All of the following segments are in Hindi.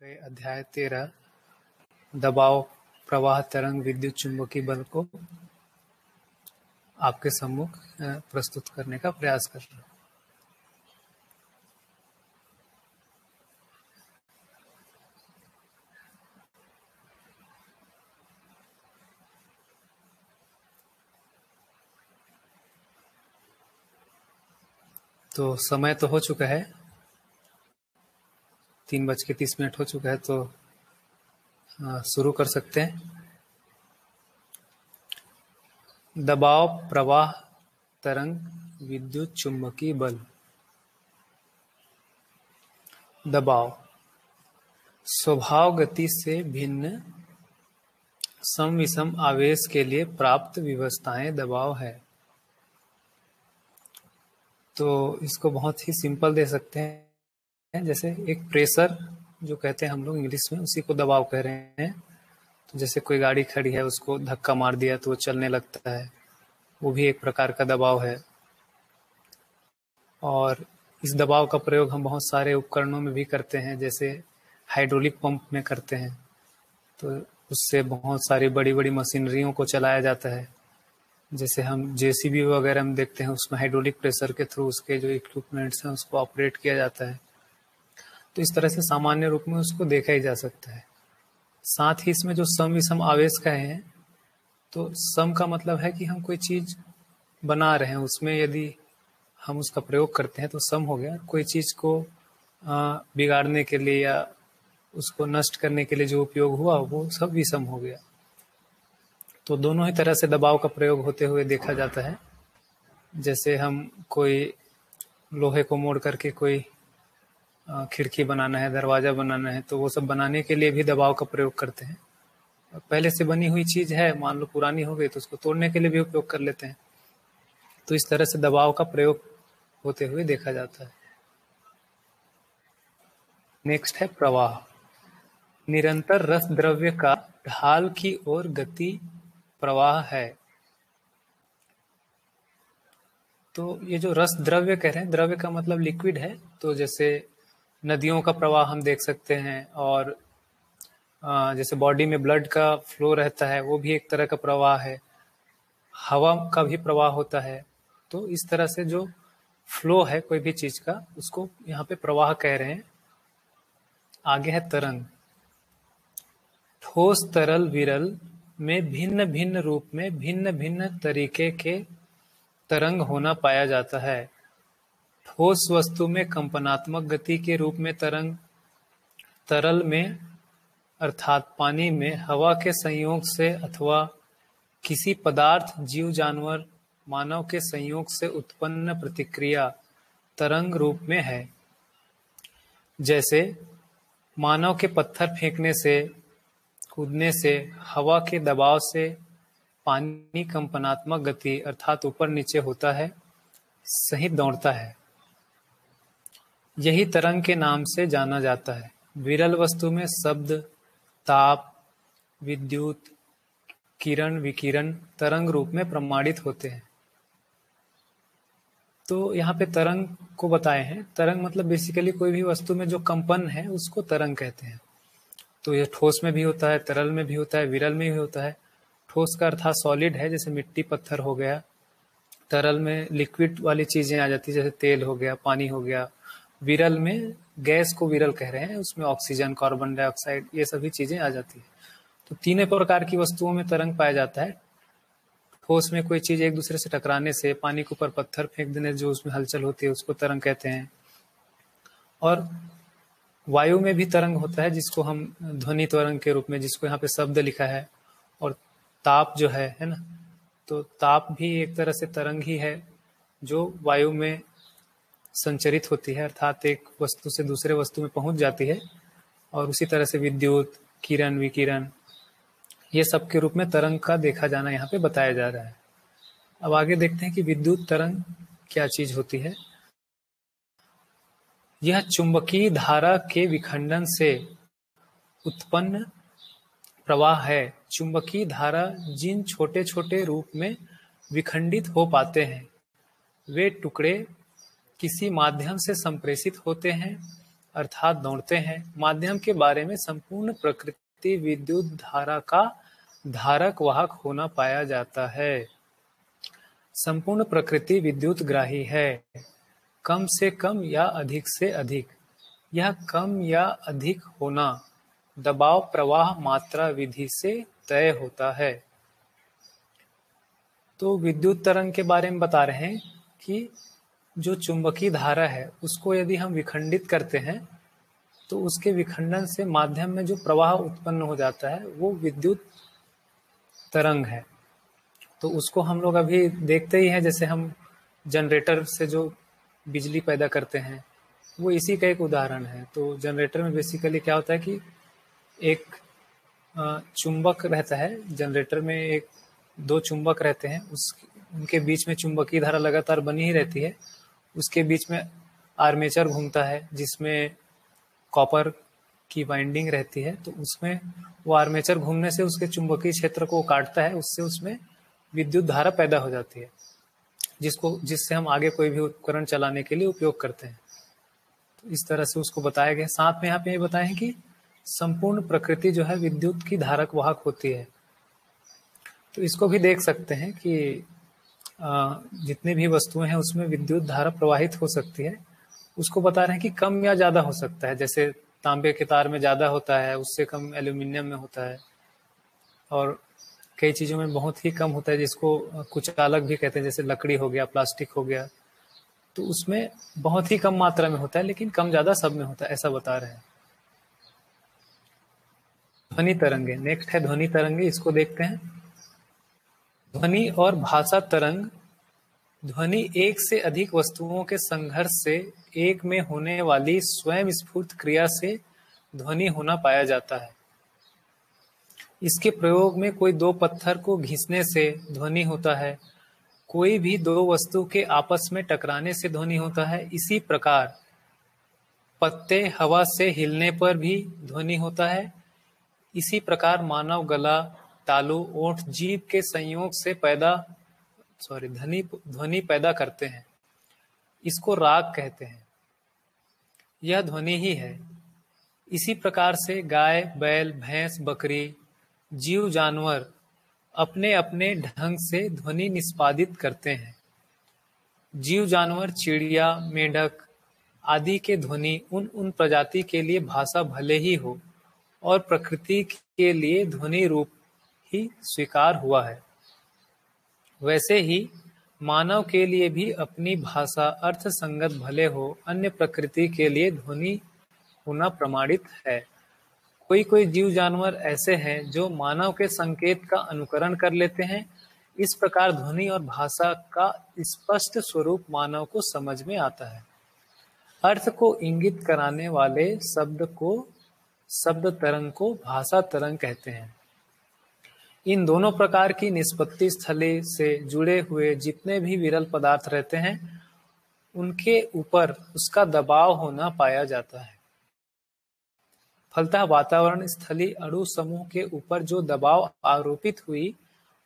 कई अध्याय तेरह, दबाव, प्रवाह, तरंग, विद्युत चुंबकीय बल को आपके सम्मुख प्रस्तुत करने का प्रयास कर रहा तो समय तो हो चुका है। तीन बज के तीस मिनट हो चुका है तो शुरू कर सकते हैं। दबाव, प्रवाह, तरंग, विद्युत चुंबकीय बल। दबाव। स्वभाव गति से भिन्न सम विषम आवेश के लिए प्राप्त व्यवस्थाएँ दबाव है। तो इसको बहुत ही सिंपल दे सकते हैं। जैसे एक प्रेशर जो कहते हैं हम लोग इंग्लिश में, उसी को दबाव कह रहे हैं। तो जैसे कोई गाड़ी खड़ी है, उसको धक्का मार दिया तो वो चलने लगता है। वो भी एक प्रकार का दबाव है। और इस दबाव का प्रयोग हम बहुत सारे उपकरणों में भी करते हैं, जैसे हाइड्रोलिक पंप में करते हैं। तो उससे बहुत सारी बड़ी बड़ी मशीनरियों को चलाया जाता है। जैसे हम जेसीबी वगैरह में देखते हैं, उसमें हाइड्रोलिक प्रेशर के थ्रू उसके जो इक्विपमेंट्स हैं, उसको ऑपरेट किया जाता है। तो इस तरह से सामान्य रूप में उसको देखा ही जा सकता है। साथ ही इसमें जो सम विषम आवेश का है तो सम का मतलब है कि हम कोई चीज़ बना रहे हैं, उसमें यदि हम उसका प्रयोग करते हैं तो सम हो गया। कोई चीज़ को बिगाड़ने के लिए या उसको नष्ट करने के लिए जो उपयोग हुआ, वो सब विषम हो गया। तो दोनों ही तरह से दबाव का प्रयोग होते हुए देखा जाता है। जैसे हम कोई लोहे को मोड़ करके कोई खिड़की बनाना है, दरवाज़ा बनाना है तो वो सब बनाने के लिए भी दबाव का प्रयोग करते हैं। पहले से बनी हुई चीज़ है, मान लो पुरानी हो गई तो उसको तोड़ने के लिए भी उपयोग कर लेते हैं। तो इस तरह से दबाव का प्रयोग होते हुए देखा जाता है। नेक्स्ट है प्रवाह। निरंतर रस द्रव्य का ढाल की ओर गति प्रवाह है। तो ये जो रस द्रव्य कह रहे हैं, द्रव्य का मतलब लिक्विड है तो जैसे नदियों का प्रवाह हम देख सकते हैं और जैसे बॉडी में ब्लड का फ्लो रहता है, वो भी एक तरह का प्रवाह है। हवा का भी प्रवाह होता है। तो इस तरह से जो फ्लो है कोई भी चीज़ का, उसको यहाँ पे प्रवाह कह रहे हैं। आगे है तरंग। ठोस, तरल, विरल में भिन्न भिन्न रूप में भिन्न भिन्न तरीके के तरंग होना पाया जाता है। ठोस वस्तु में कंपनात्मक गति के रूप में तरंग, तरल में, अर्थात पानी में, हवा के संयोग से अथवा किसी पदार्थ, जीव, जानवर, मानव के संयोग से उत्पन्न प्रतिक्रिया तरंग रूप में है। जैसे मानव के पत्थर फेंकने से, कूदने से, हवा के दबाव से पानी कंपनात्मक गति, अर्थात ऊपर नीचे होता है, सही दौड़ता है। यही तरंग के नाम से जाना जाता है। विरल वस्तु में शब्द, ताप, विद्युत, किरण, विकिरण तरंग रूप में प्रमाणित होते हैं। तो यहाँ पे तरंग को बताए हैं। तरंग मतलब बेसिकली कोई भी वस्तु में जो कंपन है, उसको तरंग कहते हैं। तो यह ठोस में भी होता है, तरल में भी होता है, विरल में भी होता है। ठोस का अर्थात सॉलिड है, जैसे मिट्टी, पत्थर हो गया। तरल में लिक्विड वाली चीज़ें आ जाती है, जैसे तेल हो गया, पानी हो गया विरल में, गैस को विरल कह रहे हैं, उसमें ऑक्सीजन, कार्बन डाइऑक्साइड, ये सभी चीज़ें आ जाती है। तो तीनों प्रकार की वस्तुओं में तरंग पाया जाता है। ठोस में कोई चीज़ एक दूसरे से टकराने से, पानी के ऊपर पत्थर फेंक देने जो उसमें हलचल होती है, उसको तरंग कहते हैं। और वायु में भी तरंग होता है, जिसको हम ध्वनि तरंग के रूप में, जिसको यहाँ पे शब्द लिखा है। और ताप जो है है ना? तो ताप भी एक तरह से तरंग ही है, जो वायु में संचरित होती है, अर्थात एक वस्तु से दूसरे वस्तु में पहुँच जाती है और उसी तरह से विद्युत, किरण, विकिरण, ये सब के रूप में तरंग का देखा जाना यहाँ पे बताया जा रहा है। अब आगे देखते हैं कि विद्युत तरंग क्या चीज़ होती है। यह चुंबकीय धारा के विखंडन से उत्पन्न प्रवाह है। चुंबकीय धारा जिन छोटे छोटे रूप में विखंडित हो पाते हैं, वे टुकड़े किसी माध्यम से संप्रेषित होते हैं, अर्थात दौड़ते हैं। माध्यम के बारे में संपूर्ण प्रकृति विद्युत धारा का धारक वाहक होना पाया जाता है। संपूर्ण प्रकृति विद्युत ग्राही है। कम से कम या अधिक से अधिक। यह कम या अधिक होना दबाव प्रवाह मात्रा विधि से तय होता है। तो विद्युत तरंग के बारे में बता रहे हैं कि जो चुंबकीय धारा है, उसको यदि हम विखंडित करते हैं तो उसके विखंडन से माध्यम में जो प्रवाह उत्पन्न हो जाता है, वो विद्युत तरंग है। तो उसको हम लोग अभी देखते ही हैं, जैसे हम जनरेटर से जो बिजली पैदा करते हैं, वो इसी का एक उदाहरण है। तो जनरेटर में बेसिकली क्या होता है कि एक चुंबक रहता है, जनरेटर में एक, दो चुंबक रहते हैं, उस, उनके बीच में चुंबकीय धारा लगातार बनी ही रहती है। उसके बीच में आर्मेचर घूमता है, जिसमें कॉपर की बाइंडिंग रहती है तो उसमें वो आर्मेचर घूमने से उसके चुंबकीय क्षेत्र को काटता है, उससे उसमें विद्युत धारा पैदा हो जाती है, जिसको, जिससे हम आगे कोई भी उपकरण चलाने के लिए उपयोग करते हैं। तो इस तरह से उसको बताया गया। साथ में यहाँ पे ये बताया कि संपूर्ण प्रकृति जो है, विद्युत की धारक वाहक होती है। तो इसको भी देख सकते हैं कि जितनी भी वस्तुएँ हैं उसमें विद्युत धारा प्रवाहित हो सकती है। उसको बता रहे हैं कि कम या ज़्यादा हो सकता है। जैसे तांबे के तार में ज़्यादा होता है, उससे कम एल्यूमिनियम में होता है। और कई चीज़ों में बहुत ही कम होता है, जिसको कुछ अलग भी कहते हैं, जैसे लकड़ी हो गया, प्लास्टिक हो गया। तो उसमें बहुत ही कम मात्रा में होता है, लेकिन कम ज़्यादा सब में होता है, ऐसा बता रहे हैं। ध्वनि तरंगे नेक्स्ट है ध्वनि तरंगे, इसको देखते हैं। ध्वनि और भाषा तरंग, ध्वनि एक से अधिक वस्तुओं के संघर्ष से एक में होने वाली स्वयं स्फूर्त क्रिया से ध्वनि होना पाया जाता है। इसके प्रयोग में कोई दो पत्थर को घिसने से ध्वनि होता है, कोई भी दो वस्तु के आपस में टकराने से ध्वनि होता है। इसी प्रकार, पत्ते हवा से हिलने पर भी ध्वनि होता है। इसी प्रकार मानव गला तालु ओठ जीव के संयोग से पैदा सॉरी ध्वनि ध्वनि पैदा करते हैं। इसको राग कहते हैं। यह ध्वनि ही है। इसी प्रकार से गाय, बैल, भैंस, बकरी, जीव, जानवर अपने अपने ढंग से ध्वनि निष्पादित करते हैं। जीव, जानवर, चिड़िया, मेढक आदि के ध्वनि उन उन प्रजाति के लिए भाषा भले ही हो और प्रकृति के लिए ध्वनि रूप ही स्वीकार हुआ है। वैसे ही मानव के लिए भी अपनी भाषा अर्थ संगत भले हो, अन्य प्रकृति के लिए ध्वनि होना प्रमाणित है। कोई कोई जीव जानवर ऐसे हैं जो मानव के संकेत का अनुकरण कर लेते हैं। इस प्रकार ध्वनि और भाषा का स्पष्ट स्वरूप मानव को समझ में आता है। अर्थ को इंगित कराने वाले शब्द को शब्द तरंग को भाषा तरंग कहते हैं। इन दोनों प्रकार की निष्पत्ति स्थली से जुड़े हुए जितने भी विरल पदार्थ रहते हैं, उनके ऊपर उसका दबाव होना पाया जाता है। फलतः वातावरण स्थली अणु समूह के ऊपर जो दबाव आरोपित हुई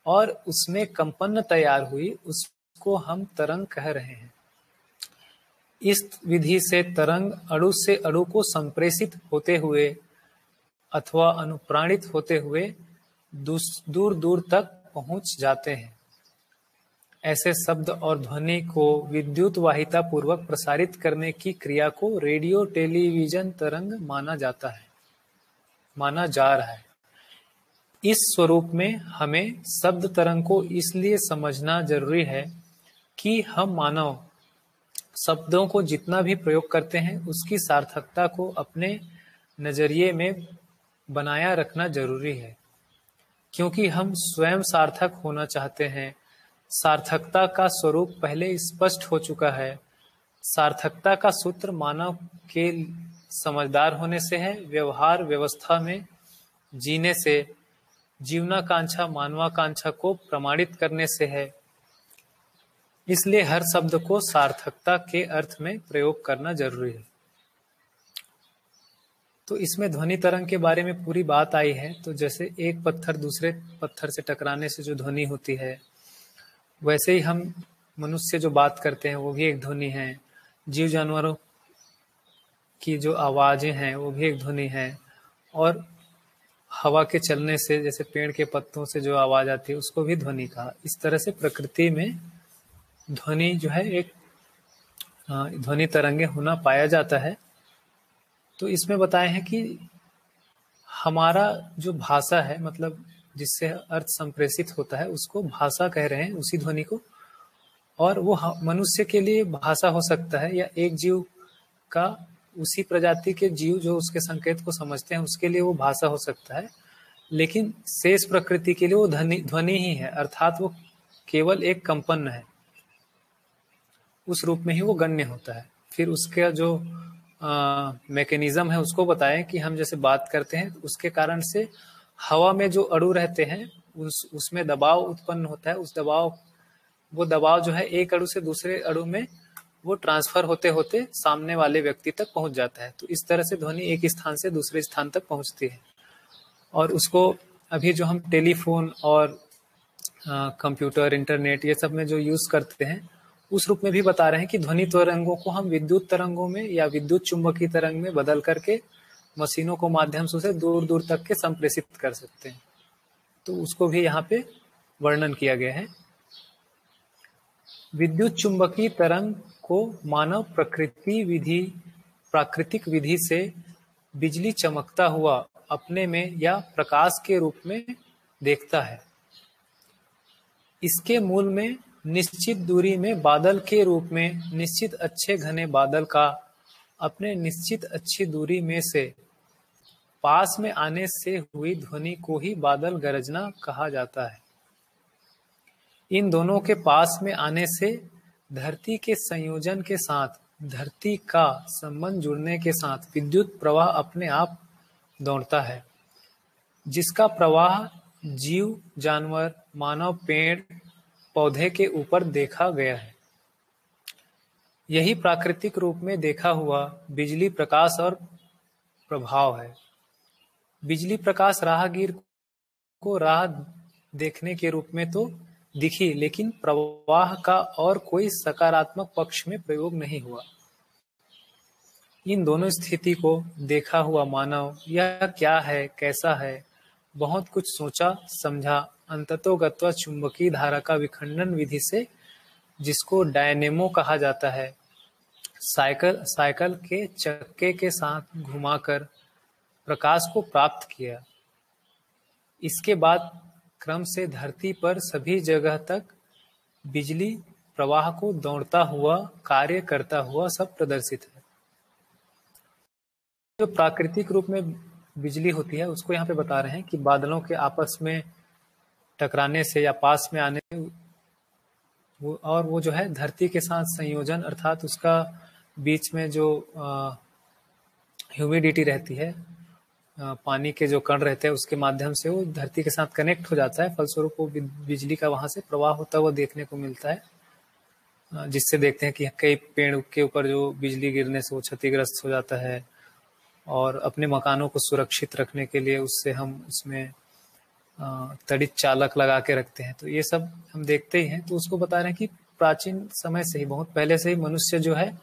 और उसमें कंपन तैयार हुई, उसको हम तरंग कह रहे हैं। इस विधि से तरंग अणु से अणु को संप्रेषित होते हुए अथवा अनुप्राणित होते हुए दूर दूर तक पहुँच जाते हैं। ऐसे शब्द और ध्वनि को विद्युत वाहिता पूर्वक प्रसारित करने की क्रिया को रेडियो, टेलीविज़न, तरंग माना जाता है, माना जा रहा है। इस स्वरूप में हमें शब्द तरंग को इसलिए समझना ज़रूरी है कि हम मानव शब्दों को जितना भी प्रयोग करते हैं, उसकी सार्थकता को अपने नज़रिए में बनाया रखना ज़रूरी है। क्योंकि हम स्वयं सार्थक होना चाहते हैं। सार्थकता का स्वरूप पहले स्पष्ट हो चुका है। सार्थकता का सूत्र मानव के समझदार होने से है, व्यवहार व्यवस्था में जीने से, जीवनाकांक्षा, मानवाकांक्षा को प्रमाणित करने से है। इसलिए हर शब्द को सार्थकता के अर्थ में प्रयोग करना ज़रूरी है। तो इसमें ध्वनि तरंग के बारे में पूरी बात आई है। तो जैसे एक पत्थर दूसरे पत्थर से टकराने से जो ध्वनि होती है, वैसे ही हम मनुष्य जो बात करते हैं, वो भी एक ध्वनि है। जीव जानवरों की जो आवाज़ें हैं, वो भी एक ध्वनि है। और हवा के चलने से, जैसे पेड़ के पत्तों से जो आवाज़ आती है, उसको भी ध्वनि कहा। इस तरह से प्रकृति में ध्वनि जो है, एक ध्वनि तरंगे होना पाया जाता है। तो इसमें बताए हैं कि हमारा जो भाषा है मतलब जिससे अर्थ संप्रेषित होता है, उसको भाषा कह रहे हैं, उसी ध्वनि को। और वो मनुष्य के लिए भाषा हो सकता है या एक जीव का, उसी प्रजाति के जीव जो उसके संकेत को समझते हैं, उसके लिए वो भाषा हो सकता है। लेकिन शेष प्रकृति के लिए वो ध्वनि ही है, अर्थात वो केवल एक कंपन है। उस रूप में ही वो गण्य होता है। फिर उसका जो मैकेनिज्म है, उसको बताएँ कि हम जैसे बात करते हैं, उसके कारण से हवा में जो अड़ु रहते हैं, उस, उसमें दबाव उत्पन्न होता है, उस दबाव, वो दबाव जो है, एक अड़ु से दूसरे अड़ु में वो ट्रांसफ़र होते होते सामने वाले व्यक्ति तक पहुँच जाता है। तो इस तरह से ध्वनि एक स्थान से दूसरे स्थान तक पहुँचती है। और उसको अभी जो हम टेलीफोन और कंप्यूटर, इंटरनेट, ये सब में जो यूज़ करते हैं उस रूप में भी बता रहे हैं कि ध्वनि तरंगों को हम विद्युत तरंगों में या विद्युत चुंबकीय तरंग में बदल करके मशीनों को माध्यम से दूर दूर तक के संप्रेषित कर सकते हैं। तो उसको भी यहाँ पे वर्णन किया गया है। विद्युत चुंबकीय तरंग को मानव प्रकृति विधि, प्राकृतिक विधि से बिजली चमकता हुआ अपने में या प्रकाश के रूप में देखता है। इसके मूल में निश्चित दूरी में बादल के रूप में निश्चित अच्छे घने बादल का अपने निश्चित अच्छी दूरी में से पास में आने से हुई ध्वनि को ही बादल गरजना कहा जाता है। इन दोनों के पास में आने से धरती के संयोजन के साथ, धरती का संबंध जुड़ने के साथ विद्युत प्रवाह अपने आप दौड़ता है, जिसका प्रवाह जीव, जानवर, मानव, पेड़ पौधे के ऊपर देखा गया है। यही प्राकृतिक रूप में देखा हुआ बिजली प्रकाश और प्रभाव है। बिजली प्रकाश राहगीर को राह देखने के रूप में तो दिखी, लेकिन प्रवाह का और कोई सकारात्मक पक्ष में प्रयोग नहीं हुआ। इन दोनों स्थिति को देखा हुआ मानव, यह क्या है, कैसा है, बहुत कुछ सोचा, समझा अंततोगत्वा चुंबकीय धारा का विखंडन विधि से, जिसको डायनेमो कहा जाता है, साइकिल साइकिल के चक्के के साथ घुमाकर प्रकाश को प्राप्त किया। इसके बाद क्रम से धरती पर सभी जगह तक बिजली प्रवाह को दौड़ता हुआ, कार्य करता हुआ सब प्रदर्शित है। जो प्राकृतिक रूप में बिजली होती है, उसको यहाँ पे बता रहे हैं कि बादलों के आपस में टकराने से या पास में आने वो और वो जो है धरती के साथ संयोजन अर्थात उसका बीच में जो ह्यूमिडिटी रहती है आ, पानी के जो कण रहते हैं उसके माध्यम से वो धरती के साथ कनेक्ट हो जाता है। फलस्वरूप वो बिजली का वहाँ से प्रवाह होता हुआ देखने को मिलता है जिससे देखते हैं कि कई पेड़ के ऊपर जो बिजली गिरने से वो क्षतिग्रस्त हो जाता है और अपने मकानों को सुरक्षित रखने के लिए उससे हम उसमें तड़ित चालक लगा के रखते हैं। तो ये सब हम देखते ही हैं। तो उसको बता रहे हैं कि प्राचीन समय से ही, बहुत पहले से ही मनुष्य जो है,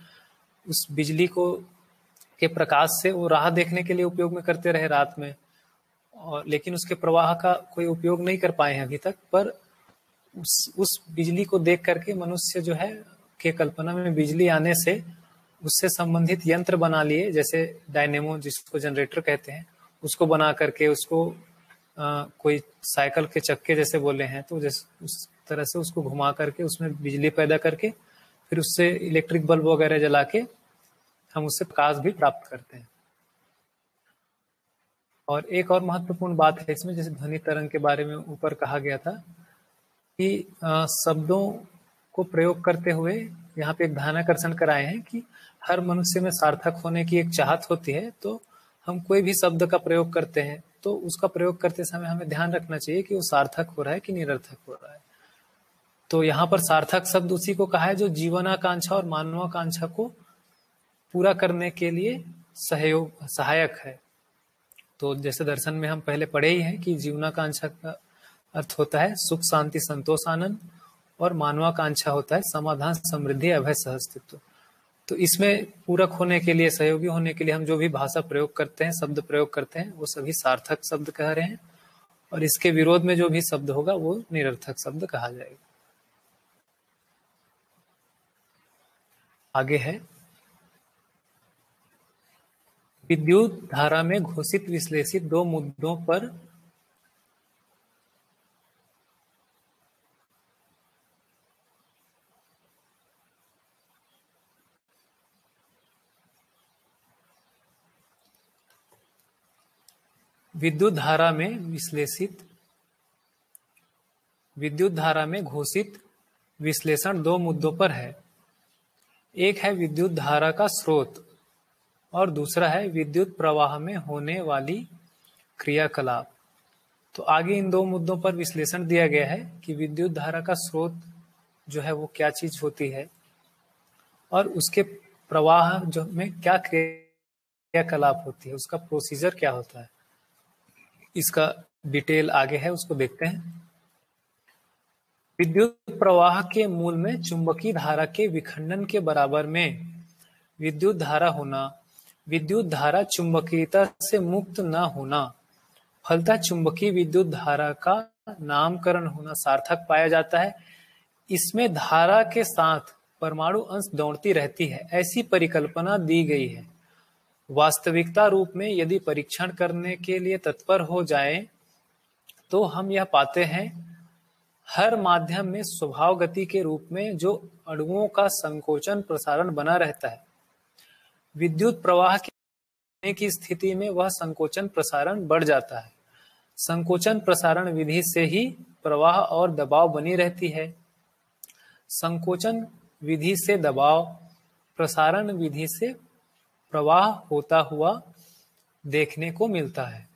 उस बिजली को, के प्रकाश से वो राह देखने के लिए उपयोग में करते रहे रात में। और लेकिन उसके प्रवाह का कोई उपयोग नहीं कर पाए हैं अभी तक, पर उस उस बिजली को देख करके मनुष्य जो है, के कल्पना में बिजली आने से उससे संबंधित यंत्र बना लिए, जैसे डायनेमो जिसको जनरेटर कहते हैं, उसको बना करके, उसको आ, कोई साइकिल के चक्के जैसे बोले हैं तो जैसे उस तरह से उसको घुमा करके उसमें बिजली पैदा करके फिर उससे इलेक्ट्रिक बल्ब वगैरह जला के हम उससे प्रकाश भी प्राप्त करते हैं। और एक और महत्वपूर्ण बात है इसमें जैसे ध्वनि तरंग के बारे में ऊपर कहा गया था कि शब्दों को प्रयोग करते हुए यहाँ पे एक ध्यान आकर्षण कराए हैं कि हर मनुष्य में सार्थक होने की एक चाहत होती है तो हम कोई भी शब्द का प्रयोग करते हैं तो उसका प्रयोग करते समय हमें ध्यान रखना चाहिए कि वो सार्थक हो रहा है कि निरर्थक हो रहा है। तो यहाँ पर सार्थक शब्द उसी को कहा है जो जीवनाकांक्षा और मानवाकांक्षा को पूरा करने के लिए सहयोग, सहायक है। तो जैसे दर्शन में हम पहले पढ़े ही हैं कि जीवनाकांक्षा का अर्थ होता है सुख, शांति, संतोष, आनंद और मानवाकांक्षा होता है समाधान, समृद्धि, अभय सहस्तित्व तो इसमें पूरक होने के लिए, सहयोगी होने के लिए हम जो भी भाषा प्रयोग करते हैं, शब्द प्रयोग करते हैं, वो सभी सार्थक शब्द कह रहे हैं और इसके विरोध में जो भी शब्द होगा, वो निरर्थक शब्द कहा जाएगा। आगे है। विद्युत धारा में घोषित, विश्लेषित दो मुद्दों पर विद्युत धारा में विश्लेषित विद्युत धारा में घोषित विश्लेषण दो मुद्दों पर है। एक है विद्युत धारा का स्रोत और दूसरा है विद्युत प्रवाह में होने वाली क्रियाकलाप। तो आगे इन दो मुद्दों पर विश्लेषण दिया गया है कि विद्युत धारा का स्रोत जो है वो क्या चीज़ होती है और उसके प्रवाह जो में क्या क्रियाकलाप होती है, उसका प्रोसीजर क्या होता है। इसका डिटेल आगे है, उसको देखते हैं। विद्युत प्रवाह के मूल में चुंबकीय धारा के विखंडन के बराबर में विद्युत धारा होना, विद्युत धारा चुंबकीयता से मुक्त न होना, फलता चुंबकीय विद्युत धारा का नामकरण होना सार्थक पाया जाता है। इसमें धारा के साथ परमाणु अंश दौड़ती रहती है, ऐसी परिकल्पना दी गई है। वास्तविकता रूप में यदि परीक्षण करने के लिए तत्पर हो जाए तो हम यह पाते हैं, हर माध्यम में स्वभाव गति के रूप में जो अणुओं का संकोचन प्रसारण बना रहता है, विद्युत प्रवाह की स्थिति में वह संकोचन प्रसारण बढ़ जाता है। संकोचन प्रसारण विधि से ही प्रवाह और दबाव बनी रहती है। संकोचन विधि से दबाव, प्रसारण विधि से प्रवाह होता हुआ देखने को मिलता है।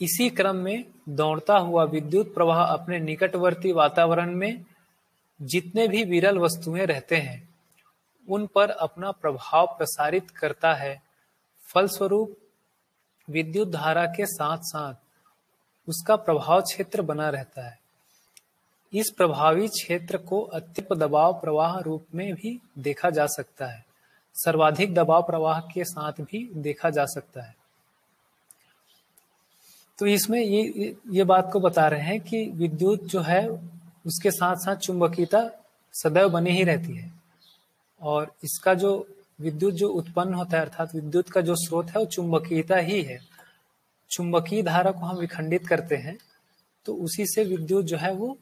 इसी क्रम में दौड़ता हुआ विद्युत प्रवाह अपने निकटवर्ती वातावरण में जितने भी विरल वस्तुएँ रहते हैं, उन पर अपना प्रभाव प्रसारित करता है। फलस्वरूप, विद्युत धारा के साथ साथ उसका प्रभाव क्षेत्र बना रहता है। इस प्रभावी क्षेत्र को अत्यल्प दबाव प्रवाह रूप में भी देखा जा सकता है। सर्वाधिक दबाव प्रवाह के साथ भी देखा जा सकता है। तो इसमें ये ये बात को बता रहे हैं कि विद्युत जो है, उसके साथ साथ चुंबकीयता सदैव बनी ही रहती है। और इसका जो विद्युत जो उत्पन्न होता है, अर्थात विद्युत का जो स्रोत है, वो चुंबकीयता ही है। चुंबकीय धारा को हम विखंडित करते हैं तो उसी से विद्युत जो है, वो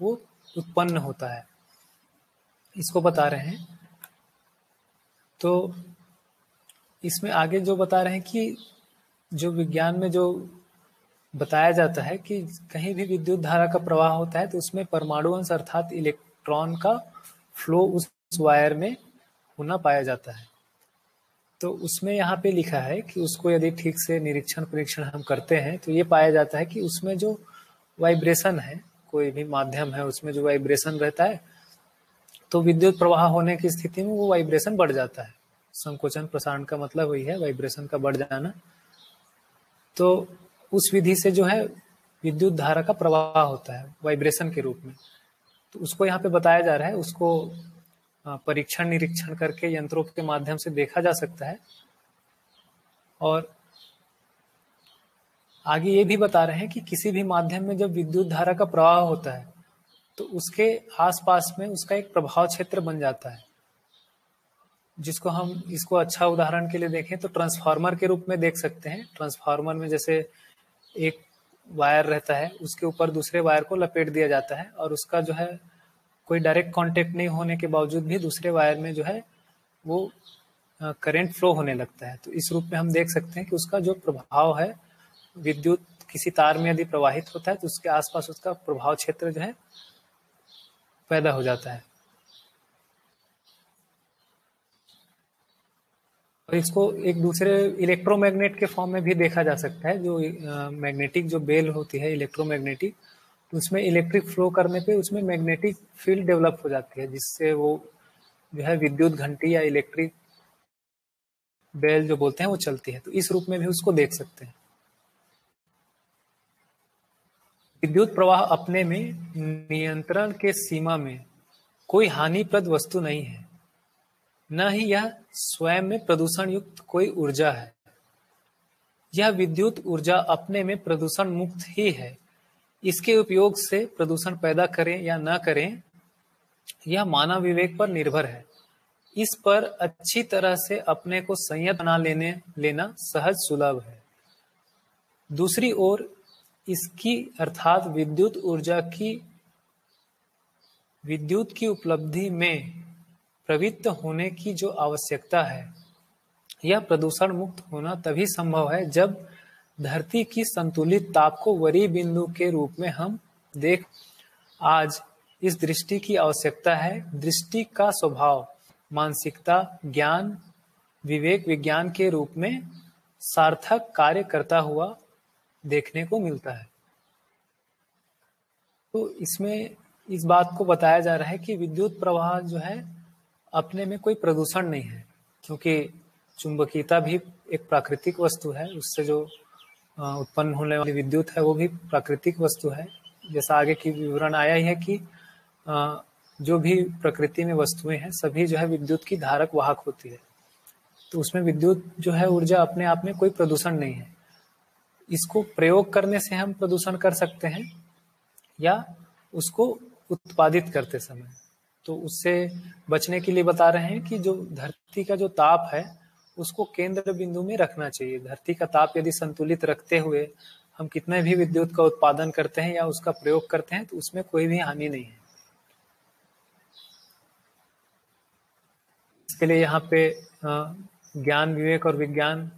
वो उत्पन्न होता है। इसको बता रहे हैं तो इसमें आगे जो बता रहे हैं कि जो विज्ञान में जो बताया जाता है कि कहीं भी विद्युत धारा का प्रवाह होता है तो उसमें परमाणु अंश अर्थात इलेक्ट्रॉन का फ्लो उस वायर में होना पाया जाता है। तो उसमें यहाँ पे लिखा है कि उसको यदि ठीक से निरीक्षण परीक्षण हम करते हैं तो ये पाया जाता है कि उसमें जो वाइब्रेशन है, कोई भी माध्यम है, उसमें जो वाइब्रेशन रहता है तो विद्युत प्रवाह होने की स्थिति में वो वाइब्रेशन बढ़ जाता है। संकोचन प्रसारण का मतलब वही है वाइब्रेशन का बढ़ जाना। तो उस विधि से जो है विद्युत धारा का प्रवाह होता है वाइब्रेशन के रूप में। तो उसको यहाँ पे बताया जा रहा है, उसको परीक्षण निरीक्षण करके यंत्रों के माध्यम से देखा जा सकता है। और आगे ये भी बता रहे हैं कि किसी भी माध्यम में जब विद्युत धारा का प्रवाह होता है तो उसके आसपास में उसका एक प्रभाव क्षेत्र बन जाता है। जिसको हम इसको अच्छा उदाहरण के लिए देखें तो ट्रांसफार्मर के रूप में देख सकते हैं। ट्रांसफार्मर में जैसे एक वायर रहता है, उसके ऊपर दूसरे वायर को लपेट दिया जाता है और उसका जो है कोई डायरेक्ट कांटेक्ट नहीं होने के बावजूद भी दूसरे वायर में जो है वो करंट फ्लो होने लगता है। तो इस रूप में हम देख सकते हैं कि उसका जो प्रभाव है, विद्युत किसी तार में यदि प्रवाहित होता है तो उसके आसपास उसका प्रभाव क्षेत्र जो है पैदा हो जाता है। और इसको एक दूसरे इलेक्ट्रोमैग्नेट के फॉर्म में भी देखा जा सकता है, जो मैग्नेटिक जो बेल होती है इलेक्ट्रोमैग्नेटिक तो उसमें इलेक्ट्रिक फ्लो करने पे उसमें मैग्नेटिक फ़ील्ड डेवलप हो जाती है, जिससे वो जो है विद्युत घंटी या इलेक्ट्रिक बेल जो बोलते हैं वो चलती है। तो इस रूप में भी उसको देख सकते हैं। विद्युत प्रवाह अपने में, नियंत्रण के सीमा में कोई हानिप्रद वस्तु नहीं है। न ही यह स्वयं में प्रदूषण युक्त कोई ऊर्जा है। यह विद्युत ऊर्जा अपने में प्रदूषण मुक्त ही है। इसके उपयोग से प्रदूषण पैदा करें या न करें, यह मानव विवेक पर निर्भर है। इस पर अच्छी तरह से अपने को संयत बना लेने, लेना सहज सुलभ है। दूसरी ओर इसकी अर्थात विद्युत ऊर्जा की, विद्युत की उपलब्धि में प्रवृत्त होने की जो आवश्यकता है, यह प्रदूषण मुक्त होना तभी संभव है जब धरती की संतुलित ताप को वरी बिंदु के रूप में हम देख, आज इस दृष्टि की आवश्यकता है। दृष्टि का स्वभाव, मानसिकता, ज्ञान, विवेक विज्ञान के रूप में सार्थक कार्य करता हुआ देखने को मिलता है। तो इसमें इस बात को बताया जा रहा है कि विद्युत प्रवाह जो है, अपने में कोई प्रदूषण नहीं है, क्योंकि चुंबकीयता भी एक प्राकृतिक वस्तु है, उससे जो उत्पन्न होने वाली विद्युत है, वो भी प्राकृतिक वस्तु है। जैसा आगे की विवरण आया ही है कि जो भी प्रकृति में वस्तुएँ हैं, सभी जो है विद्युत की धारक वाहक होती है। तो उसमें विद्युत जो है, ऊर्जा अपने आप में कोई प्रदूषण नहीं है। इसको प्रयोग करने से हम प्रदूषण कर सकते हैं या उसको उत्पादित करते समय। तो उससे बचने के लिए बता रहे हैं कि जो धरती का जो ताप है, उसको केंद्र बिंदु में रखना चाहिए। धरती का ताप यदि संतुलित रखते हुए हम कितने भी विद्युत का उत्पादन करते हैं या उसका प्रयोग करते हैं तो उसमें कोई भी हानि नहीं है। इसके लिए यहाँ पे ज्ञान विवेक और विज्ञान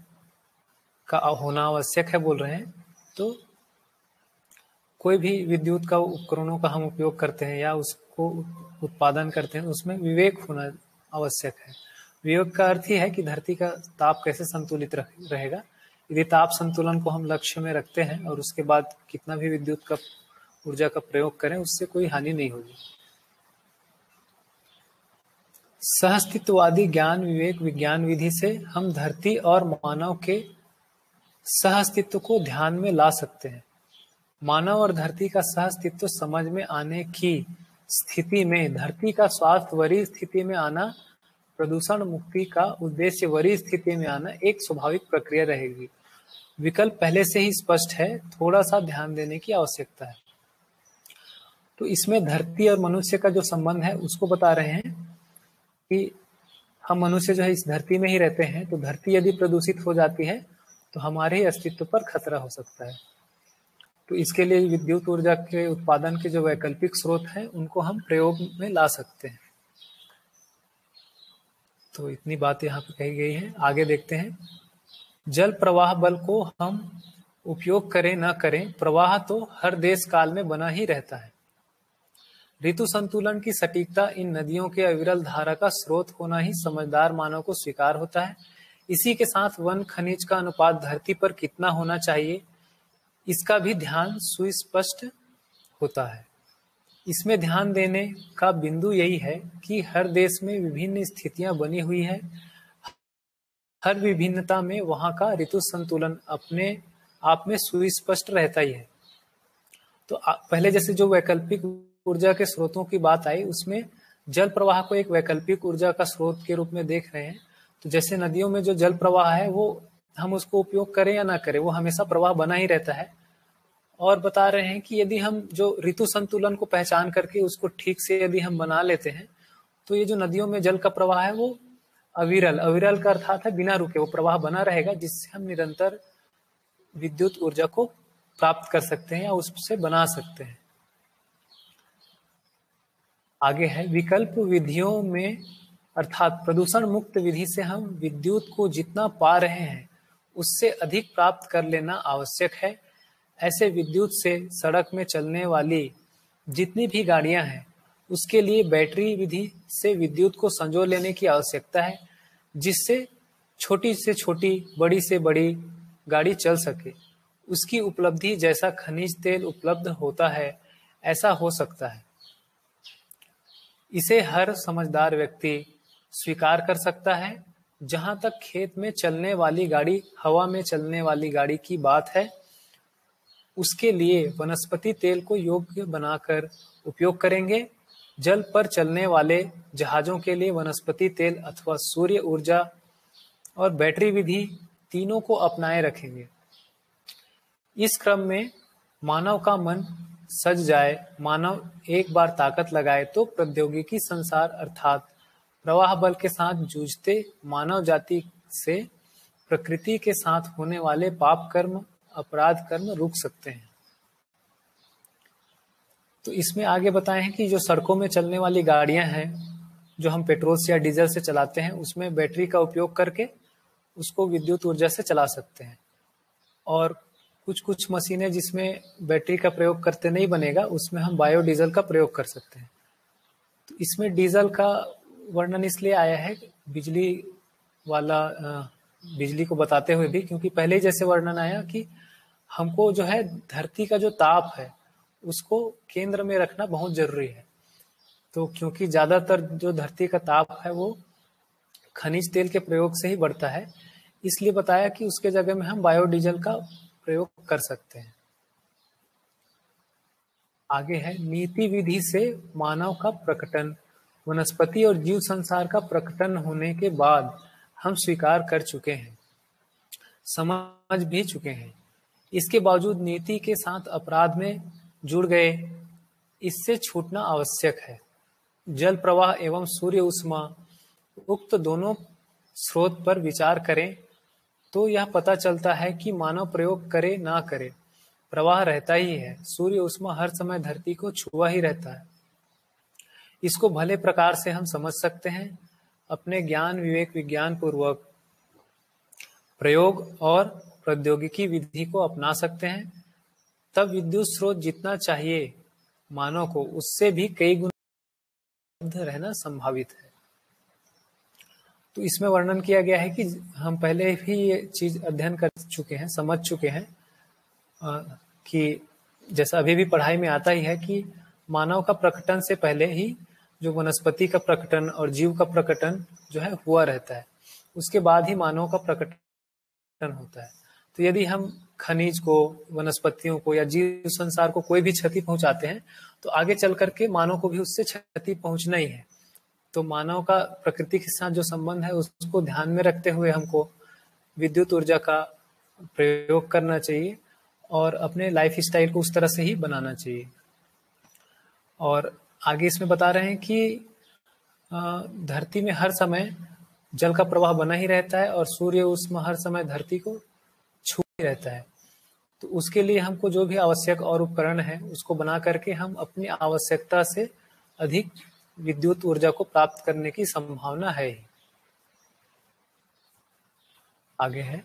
का होना आवश्यक है बोल रहे हैं तो कोई भी विद्युत का उपकरणों का हम उपयोग करते हैं या उसको उत्पादन करते हैं, उसमें विवेक होना आवश्यक है। विवेक का अर्थ ही है कि धरती का ताप कैसे संतुलित रहेगा। यदि ताप संतुलन को हम लक्ष्य में रखते हैं और उसके बाद कितना भी विद्युत का, ऊर्जा का प्रयोग करें, उससे कोई हानि नहीं होगी। सहस्तित्ववादी ज्ञान, विवेक, विज्ञान विधि से हम धरती और मानव के सहअस्तित्व को ध्यान में ला सकते हैं। मानव और धरती का सहअस्तित्व समझ में आने की स्थिति में, धरती का स्वास्थ्य वरी स्थिति में आना, प्रदूषण मुक्ति का उद्देश्य वरी स्थिति में आना एक स्वाभाविक प्रक्रिया रहेगी। विकल्प पहले से ही स्पष्ट है थोड़ा सा ध्यान देने की आवश्यकता है। तो इसमें धरती और मनुष्य का जो संबंध है, उसको बता रहे हैं कि हम मनुष्य जो है इस धरती में ही रहते हैं तो धरती यदि प्रदूषित हो जाती है तो हमारे ही अस्तित्व पर खतरा हो सकता है। तो इसके लिए विद्युत ऊर्जा के उत्पादन के जो वैकल्पिक स्रोत हैं, उनको हम प्रयोग में ला सकते हैं। तो इतनी बात यहाँ पे कही गई है। आगे देखते हैं। जल प्रवाह बल को हम उपयोग करें ना करें, प्रवाह तो हर देश काल में बना ही रहता है। ऋतु संतुलन की सटीकता इन नदियों के अविरल धारा का स्रोत होना ही समझदार मानव को स्वीकार होता है। इसी के साथ वन खनिज का अनुपात धरती पर कितना होना चाहिए, इसका भी ध्यान सुस्पष्ट होता है। इसमें ध्यान देने का बिंदु यही है कि हर देश में विभिन्न स्थितियाँ बनी हुई है। हर विभिन्नता में वहाँ का ऋतु संतुलन अपने आप में सुस्पष्ट रहता ही है। तो पहले जैसे जो वैकल्पिक ऊर्जा के स्रोतों की बात आई, उसमें जल प्रवाह को एक वैकल्पिक ऊर्जा का स्रोत के रूप में देख रहे हैं। जैसे नदियों में जो जल प्रवाह है, वो हम उसको उपयोग करें या ना करें, वो हमेशा प्रवाह बना ही रहता है। और बता रहे हैं कि यदि हम जो ऋतु संतुलन को पहचान करके उसको ठीक से यदि हम बना लेते हैं तो ये जो नदियों में जल का प्रवाह है, वो अविरल अविरल का अर्थात है बिना रुके, वो प्रवाह बना रहेगा, जिससे हम निरंतर विद्युत ऊर्जा को प्राप्त कर सकते हैं या उससे बना सकते हैं। आगे है, विकल्प विधियों में अर्थात प्रदूषण मुक्त विधि से हम विद्युत को जितना पा रहे हैं, उससे अधिक प्राप्त कर लेना आवश्यक है। ऐसे विद्युत से सड़क में चलने वाली जितनी भी गाड़ियाँ हैं, उसके लिए बैटरी विधि से विद्युत को संजो लेने की आवश्यकता है, जिससे छोटी से छोटी, बड़ी से बड़ी गाड़ी चल सके। उसकी उपलब्धि जैसा खनिज तेल उपलब्ध होता है, ऐसा हो सकता है। इसे हर समझदार व्यक्ति स्वीकार कर सकता है। जहाँ तक खेत में चलने वाली गाड़ी, हवा में चलने वाली गाड़ी की बात है, उसके लिए वनस्पति तेल को योग्य बनाकर उपयोग करेंगे। जल पर चलने वाले जहाजों के लिए वनस्पति तेल अथवा सूर्य ऊर्जा और बैटरी विधि तीनों को अपनाए रखेंगे। इस क्रम में मानव का मन सज जाए, मानव एक बार ताकत लगाए तो प्रौद्योगिकी संसार अर्थात प्रवाह बल के साथ जूझते मानव जाति से प्रकृति के साथ होने वाले पाप कर्म, अपराध कर्म रुक सकते हैं। तो इसमें आगे बताए हैं कि जो सड़कों में चलने वाली गाड़ियाँ हैं, जो हम पेट्रोल से या डीजल से चलाते हैं, उसमें बैटरी का उपयोग करके उसको विद्युत ऊर्जा से चला सकते हैं। और कुछ कुछ मशीनें जिसमें बैटरी का प्रयोग करते नहीं बनेगा, उसमें हम बायोडीजल का प्रयोग कर सकते हैं। तो इसमें डीजल का वर्णन इसलिए आया है, बिजली वाला बिजली को बताते हुए भी, क्योंकि पहले जैसे वर्णन आया कि हमको जो है धरती का जो ताप है, उसको केंद्र में रखना बहुत ज़रूरी है। तो क्योंकि ज़्यादातर जो धरती का ताप है, वो खनिज तेल के प्रयोग से ही बढ़ता है। इसलिए बताया कि उसके जगह में हम बायोडीजल का प्रयोग कर सकते हैं। आगे है, नीति विधि से मानव का प्रकटन। वनस्पति और जीव संसार का प्रकटन होने के बाद हम स्वीकार कर चुके हैं समझ भी चुके हैं। इसके बावजूद नीति के साथ अपराध में जुड़ गए, इससे छूटना आवश्यक है। जल प्रवाह एवं सूर्य उष्मा उक्त दोनों स्रोत पर विचार करें तो यह पता चलता है कि मानव प्रयोग करे ना करे, प्रवाह रहता ही है। सूर्य उष्मा हर समय धरती को छुआ ही रहता है। इसको भले प्रकार से हम समझ सकते हैं, अपने ज्ञान, विवेक विज्ञान पूर्वक प्रयोग और प्रौद्योगिकी विधि को अपना सकते हैं। तब विद्युत स्रोत जितना चाहिए मानव को, उससे भी कई गुना रहना संभावित है। तो इसमें वर्णन किया गया है कि हम पहले भी ये चीज़ अध्ययन कर चुके हैं, समझ चुके हैं कि जैसा अभी भी पढ़ाई में आता ही है कि मानव का प्रकटन से पहले ही जो वनस्पति का प्रकटन और जीव का प्रकटन जो है हुआ रहता है, उसके बाद ही मानव का प्रकटन होता है। तो यदि हम खनिज को, वनस्पतियों को या जीव संसार को कोई भी क्षति पहुंचाते हैं तो आगे चल करके मानव को भी उससे क्षति पहुँचना ही है। तो मानव का प्रकृति के साथ जो संबंध है, उसको ध्यान में रखते हुए हमको विद्युत ऊर्जा का प्रयोग करना चाहिए और अपने लाइफ स्टाइल को उस तरह से ही बनाना चाहिए। और आगे इसमें बता रहे हैं कि धरती में हर समय जल का प्रवाह बना ही रहता है और सूर्य उसमें हर समय धरती को छू ही रहता है। तो उसके लिए हमको जो भी आवश्यक और उपकरण है, उसको बना करके हम अपनी आवश्यकता से अधिक विद्युत ऊर्जा को प्राप्त करने की संभावना है ही। आगे है।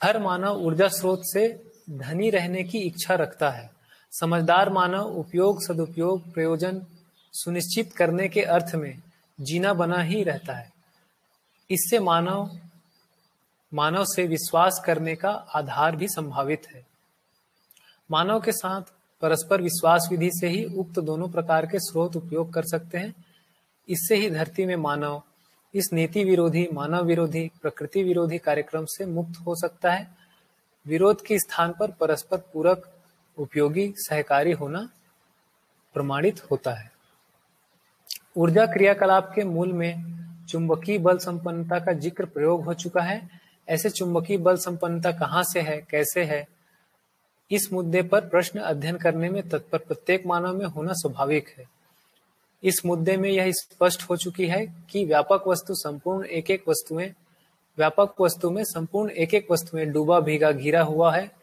हर मानव ऊर्जा स्रोत से धनी रहने की इच्छा रखता है। समझदार मानव उपयोग, सदुपयोग, प्रयोजन सुनिश्चित करने के अर्थ में जीना बना ही रहता है। इससे मानव मानव से विश्वास करने का आधार भी संभावित है। मानव के साथ परस्पर विश्वास विधि से ही उक्त दोनों प्रकार के स्रोत उपयोग कर सकते हैं। इससे ही धरती में मानव, इस नीति विरोधी, मानव विरोधी, प्रकृति विरोधी कार्यक्रम से मुक्त हो सकता है। विरोध के स्थान पर परस्पर पूरक उपयोगी, सहकारी होना प्रमाणित होता है। ऊर्जा क्रियाकलाप के मूल में चुंबकीय बल संपन्नता का ज़िक्र प्रयोग हो चुका है। ऐसे चुंबकीय बल संपन्नता कहाँ से है, कैसे है, इस मुद्दे पर प्रश्न अध्ययन करने में तत्पर प्रत्येक मानव में होना स्वाभाविक है। इस मुद्दे में यह स्पष्ट हो चुकी है कि व्यापक वस्तु संपूर्ण एक एक वस्तुएँ, व्यापक वस्तु में संपूर्ण एक एक वस्तुएँ डूबा भीगा घिरा हुआ है।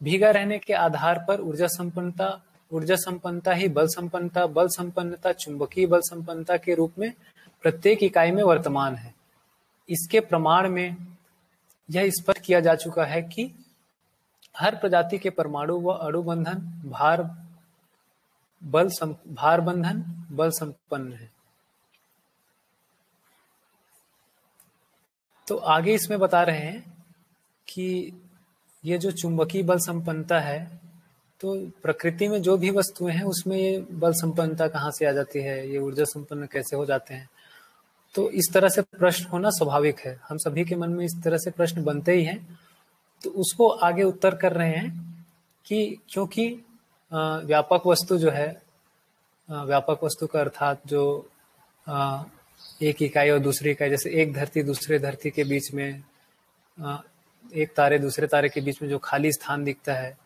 भीगा रहने के आधार पर ऊर्जा संपन्नता ऊर्जा संपन्नता ही बल संपन्नता बल संपन्नता चुंबकीय बल संपन्नता के रूप में प्रत्येक इकाई में वर्तमान है। इसके प्रमाण में यह स्पष्ट किया जा चुका है कि हर प्रजाति के परमाणु व अणु बंधन भार बल सम, भार बंधन बल संपन्न है। तो आगे इसमें बता रहे हैं कि ये जो चुंबकीय बल संपन्नता है तो प्रकृति में जो भी वस्तुएँ हैं, उसमें ये बल संपन्नता कहाँ से आ जाती है? ये ऊर्जा संपन्न कैसे हो जाते हैं? तो इस तरह से प्रश्न होना स्वाभाविक है। हम सभी के मन में इस तरह से प्रश्न बनते ही हैं। तो उसको आगे उत्तर कर रहे हैं कि क्योंकि व्यापक वस्तु जो है व्यापक वस्तु का अर्थात जो एक इकाई और दूसरी इकाई, जैसे एक धरती दूसरे धरती के बीच में एक तारे दूसरे तारे के बीच में जो खाली स्थान दिखता है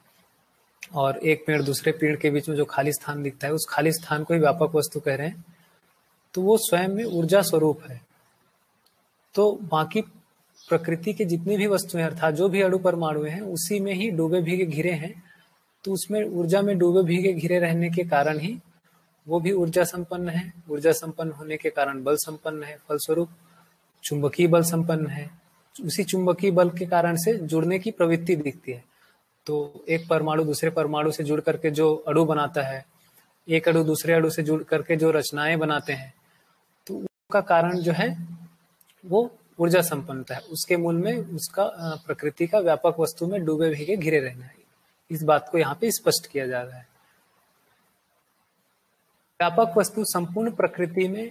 और एक पेड़ दूसरे पेड़ के बीच में जो खाली स्थान दिखता है, उस खाली स्थान को ही व्यापक वस्तु कह रहे हैं। तो वो स्वयं में ऊर्जा स्वरूप है। तो बाकी प्रकृति के जितनी भी वस्तुएँ अर्थात जो भी अणु परमाणु हैं, उसी में ही डूबे भीगे घिरे हैं। तो उसमें ऊर्जा में डूबे भीगे घिरे रहने के कारण ही वो भी ऊर्जा संपन्न है। ऊर्जा संपन्न होने के कारण बल संपन्न है, फलस्वरूप चुंबकीय बल संपन्न है। उसी चुंबकीय बल के कारण से जुड़ने की प्रवृत्ति दिखती है। तो एक परमाणु दूसरे परमाणु से जुड़ करके जो अणु बनाता है, एक अणु दूसरे अणु से जुड़ करके जो रचनाएँ बनाते हैं तो उसका कारण जो है, वो ऊर्जा संपन्नता है। उसके मूल में उसका प्रकृति का व्यापक वस्तु में डूबे भीगे घिरे रहना है। इस बात को यहाँ पे स्पष्ट किया जा रहा है। व्यापक वस्तु संपूर्ण प्रकृति में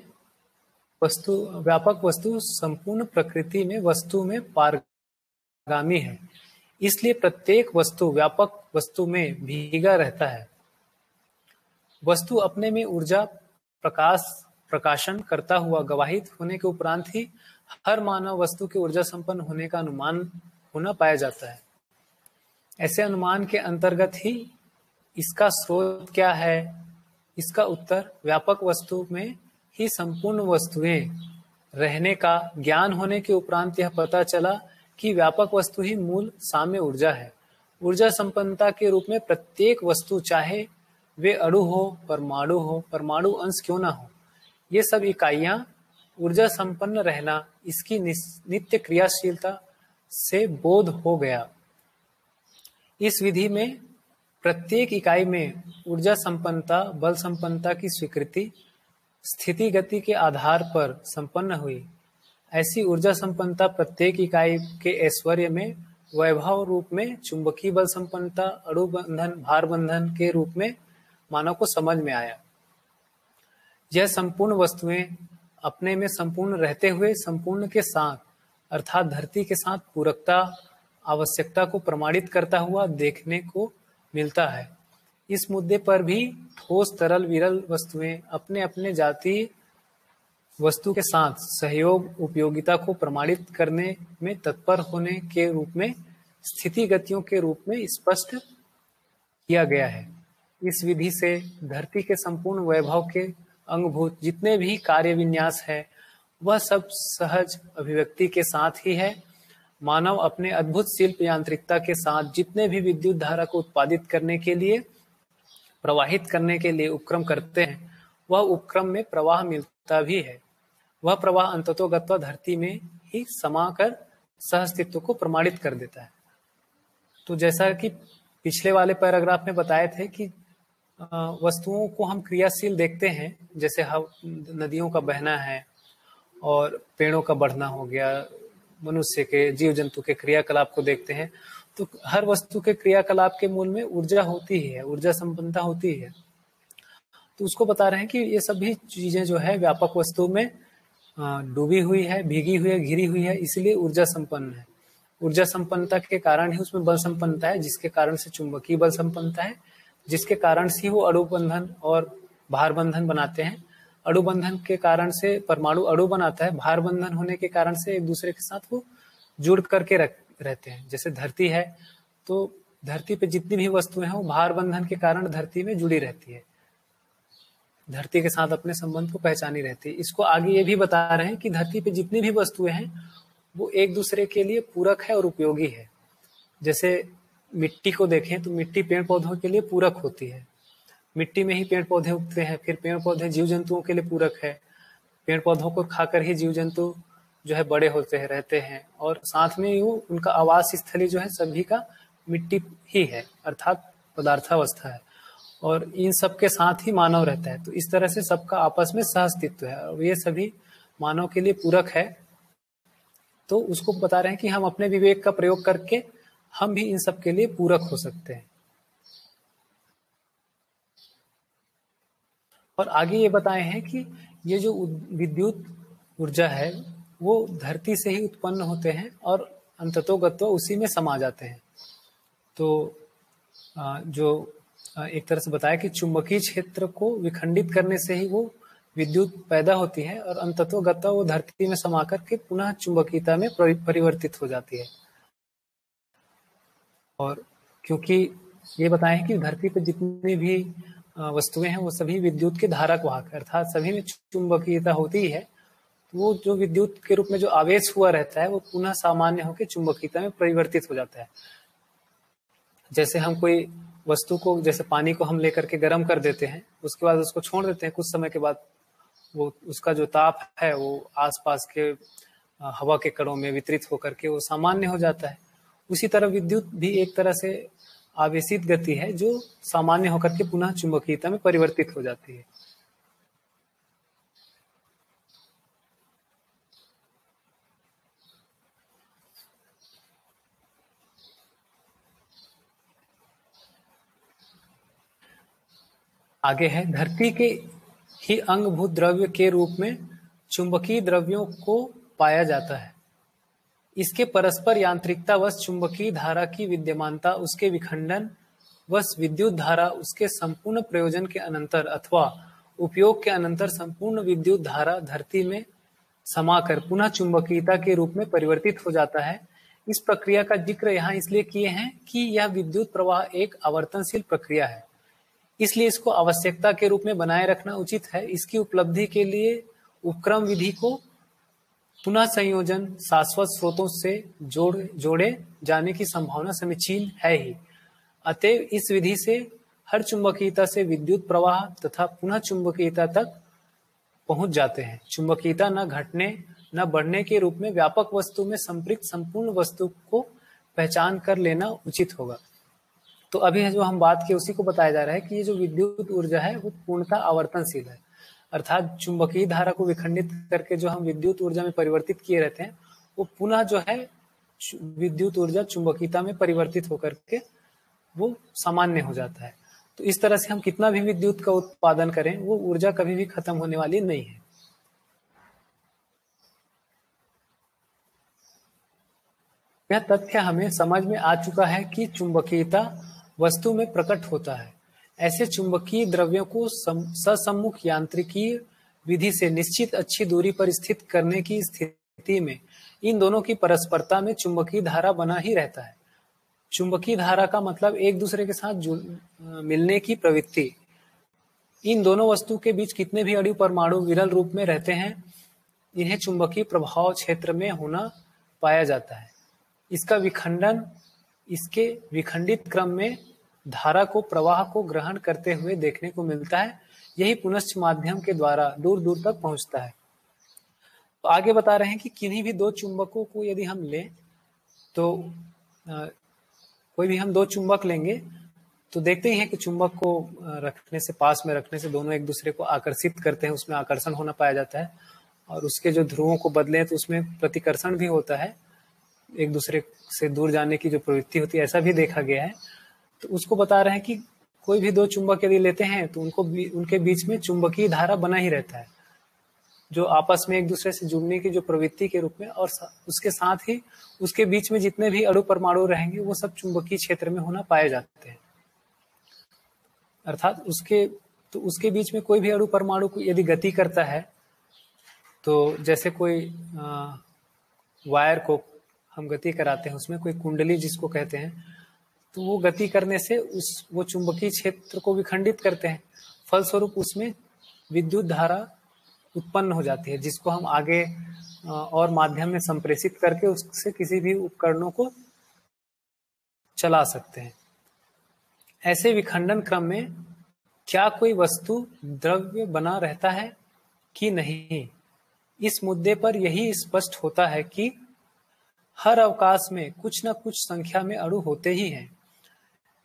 वस्तु, व्यापक वस्तु संपूर्ण प्रकृति में, वस्तु में पारगामी है। इसलिए प्रत्येक वस्तु व्यापक वस्तु में भीगा रहता है। वस्तु अपने में ऊर्जा, प्रकाश, प्रकाशन करता हुआ गवाहित होने के उपरांत ही हर मानव वस्तु के ऊर्जा संपन्न होने का अनुमान होना पाया जाता है। ऐसे अनुमान के अंतर्गत ही इसका स्रोत क्या है? इसका उत्तर व्यापक वस्तु में ही संपूर्ण वस्तुएँ। रहने का, ज्ञान होने के उपरांत यह पता चला कि व्यापक वस्तु ही मूल साम्य ऊर्जा है। ऊर्जा संपन्नता के रूप में प्रत्येक वस्तु, चाहे वे अणु हो, परमाणु हो, परमाणु अंश क्यों ना हो, ये सब इकाइयाँ, ऊर्जा संपन्न रहना, इसकी नित्य क्रियाशीलता से बोध हो गया। इस विधि में प्रत्येक इकाई में ऊर्जा संपन्नता, बल संपन्नता की स्वीकृति स्थिति गति के आधार पर संपन्न हुई। ऐसी ऊर्जा संपन्नता प्रत्येक इकाई के ऐश्वर्य में, वैभव रूप में, चुंबकीय बल संपन्नता अणु बंधन भार बंधन के रूप में मानव को समझ में आया। यह संपूर्ण वस्तुएँ अपने में संपूर्ण रहते हुए, संपूर्ण के साथ, अर्थात धरती के साथ पूरकता, आवश्यकता को प्रमाणित करता हुआ देखने को मिलता है। इस मुद्दे पर भी ठोस, तरल, विरल वस्तुएँ अपने अपने जाति वस्तु के साथ सहयोग, उपयोगिता को प्रमाणित करने में तत्पर होने के रूप में, स्थिति गतियों के रूप में स्पष्ट किया गया है। इस विधि से धरती के संपूर्ण वैभव के अंगभूत जितने भी कार्य विन्यास है, वह सब सहज अभिव्यक्ति के साथ ही है। मानव अपने अद्भुत शिल्प यांत्रिकता के साथ जितने भी विद्युत धारा को उत्पादित करने के लिए प्रवाहित करने के लिए उपक्रम करते हैं, वह उपक्रम में प्रवाह मिलता भी है। वह प्रवाह अंततोगत्वा धरती में ही समाकर सहस्तित्व को प्रमाणित कर देता है। तो जैसा कि पिछले वाले पैराग्राफ में बताए थे कि वस्तुओं को हम क्रियाशील देखते हैं, जैसे नदियों का बहना है और पेड़ों का बढ़ना हो गया, मनुष्य के जीव जंतु के क्रियाकलाप को देखते हैं। तो हर वस्तु के क्रियाकलाप के मूल में ऊर्जा होती ही ऊर्जा संपन्नता होती है तो उसको बता रहे हैं कि ये सभी चीज़ें जो है व्यापक वस्तु में डूबी हुई है, भीगी हुई है, घिरी हुई है, इसलिए ऊर्जा संपन्न है। ऊर्जा संपन्नता के कारण ही उसमें बल संपन्नता है, जिसके कारण से चुंबकीय बल संपन्नता है, जिसके कारण से वो अणु बंधन और भार बंधन बनाते हैं। अणु बंधन के कारण से परमाणु अणु बनाता है, भार बंधन होने के कारण से एक दूसरे के साथ वो जुड़ करके रख रहते हैं। जैसे धरती है तो धरती पे जितनी भी वस्तुएँ हैं, वो भार बंधन के कारण धरती में जुड़ी रहती है। धरती के साथ अपने संबंध को पहचानी रहती है। इसको आगे ये भी बता रहे हैं कि धरती पे जितनी भी वस्तुएँ हैं, वो एक दूसरे के लिए पूरक है और उपयोगी है। जैसे मिट्टी को देखें तो मिट्टी पेड़ पौधों के लिए पूरक होती है। मिट्टी में ही पेड़ पौधे उगते हैं, फिर पेड़ पौधे जीव जंतुओं के लिए पूरक है। पेड़ पौधों को खाकर ही जीव जंतु जो है बड़े होते हैं रहते हैं और साथ में वो उनका आवास स्थली जो है सभी का मिट्टी ही है, अर्थात पदार्थावस्था है। और इन सब के साथ ही मानव रहता है। तो इस तरह से सबका आपस में सहअस्तित्व है और ये सभी मानव के लिए पूरक है। तो उसको बता रहे हैं कि हम अपने विवेक का प्रयोग करके हम भी इन सब के लिए पूरक हो सकते हैं। और आगे ये बताए हैं कि ये जो विद्युत ऊर्जा है वो धरती से ही उत्पन्न होते हैं और अंततोगत्व उसी में समा जाते हैं। तो जो एक तरह से बताया कि चुंबकीय क्षेत्र को विखंडित करने से ही वो विद्युत पैदा होती है और अंतत्वगत वो धरती में समा करके पुनः चुंबकीयता में परिवर्तित हो जाती है। और क्योंकि ये बताएँ कि धरती पर जितनी भी वस्तुएँ हैं वो सभी विद्युत के धारक वाहक अर्थात सभी में चुंबकीयता होती ही है वो जो विद्युत के रूप में जो आवेश हुआ रहता है, वो पुनः सामान्य होकर चुंबकीयता में परिवर्तित हो जाता है। जैसे हम कोई वस्तु को, जैसे पानी को हम लेकर के गर्म कर देते हैं, उसके बाद उसको छोड़ देते हैं, कुछ समय के बाद वो, उसका जो ताप है, वो आसपास के हवा के कणों में वितरित होकर के वो सामान्य हो जाता है। उसी तरह विद्युत भी एक तरह से आवेशित गति है, जो सामान्य होकर के पुनः चुंबकीयता में परिवर्तित हो जाती है। आगे है। धरती के ही अंगभूत द्रव्य के रूप में चुंबकीय द्रव्यों को पाया जाता है। इसके परस्पर यांत्रिकता वश चुंबकीय धारा की विद्यमानता, उसके विखंडन वश विद्युत धारा, उसके संपूर्ण प्रयोजन के अनंतर अथवा उपयोग के अनंतर संपूर्ण विद्युत धारा धरती में समाकर पुनः चुंबकीयता के रूप में परिवर्तित हो जाता है। इस प्रक्रिया का ज़िक्र यहाँ इसलिए किए हैं कि यह विद्युत प्रवाह एक आवर्तनशील प्रक्रिया है। इसलिए इसको आवश्यकता के रूप में बनाए रखना उचित है। इसकी उपलब्धि के लिए उपक्रम विधि को पुनः संयोजन शाश्वत स्रोतों से जोड़, जोड़े जाने की संभावना समीचीन है ही। अतएव इस विधि से हर चुंबकीयता से विद्युत प्रवाह तथा पुनः चुंबकीयता तक पहुँच जाते हैं। चुंबकीयता न घटने, न बढ़ने के रूप में व्यापक वस्तु में संपृक्त संपूर्ण वस्तु को पहचान कर लेना उचित होगा। तो अभी जो हम बात की उसी को बताया जा रहा है कि ये जो विद्युत ऊर्जा है, वो पूर्णतः आवर्तनशील है। अर्थात चुंबकीय धारा को विखंडित करके जो हम विद्युत ऊर्जा में परिवर्तित किए रहते हैं, वो पुनः जो है विद्युत ऊर्जा चुंबकीयता में परिवर्तित होकर के वो सामान्य हो जाता है। तो इस तरह से हम कितना भी विद्युत का उत्पादन करें, वो ऊर्जा कभी भी खत्म होने वाली नहीं है। यह तथ्य हमें समझ में आ चुका है कि चुंबकीयता वस्तु में प्रकट होता है। ऐसे चुंबकीय द्रव्यों को ससम्मुख यांत्रिकी विधि से निश्चित अच्छी दूरी पर स्थित करने की स्थिति में इन दोनों की परस्परता में चुंबकीय धारा बना ही रहता है। चुंबकीय धारा का मतलब एक दूसरे के साथ मिलने की प्रवृत्ति। इन दोनों वस्तु के बीच कितने भी अणु परमाणु विरल रूप में रहते हैं, इन्हें चुंबकीय प्रभाव क्षेत्र में होना पाया जाता है। इसका विखंडन, इसके विखंडित क्रम में धारा को प्रवाह को ग्रहण करते हुए देखने को मिलता है। यही पुनश्च माध्यम के द्वारा दूर दूर तक पहुँचता है। तो आगे बता रहे हैं कि किन्हीं भी दो चुंबकों को यदि हम लें तो आ, कोई भी हम दो चुंबक लेंगे तो देखते ही हैं कि चुंबक को रखने से पास में रखने से दोनों एक दूसरे को आकर्षित करते हैं उसमें आकर्षण होना पाया जाता है। और उसके जो ध्रुवों को बदले तो उसमें प्रतिकर्षण भी होता है एक दूसरे से दूर जाने की जो प्रवृत्ति होती है ऐसा भी देखा गया है। तो उसको बता रहे हैं कि कोई भी दो चुंबक यदि लेते हैं तो उनको उनके बीच में चुंबकीय धारा बना ही रहता है जो आपस में एक दूसरे से जुड़ने की जो प्रवृत्ति के रूप में और उसके साथ ही उसके बीच में जितने भी अणु परमाणु रहेंगे वो सब चुंबकीय क्षेत्र में होना पाए जाते हैं। अर्थात उसके तो उसके बीच में कोई भी अणु परमाणु को यदि गति करता है तो जैसे कोई आ, वायर को हम गति कराते हैं उसमें कोई कुंडली जिसको कहते हैं तो वो गति करने से उस, वो चुंबकीय क्षेत्र को विखंडित करते हैं। फलस्वरूप उसमें विद्युत धारा उत्पन्न हो जाती है, जिसको हम आगे और माध्यम में संप्रेषित करके उससे किसी भी उपकरणों को चला सकते हैं। ऐसे विखंडन क्रम में क्या कोई वस्तु द्रव्य बना रहता है कि नहीं? इस मुद्दे पर यही स्पष्ट होता है कि हर अवकाश में कुछ न कुछ संख्या में अणु होते ही हैं।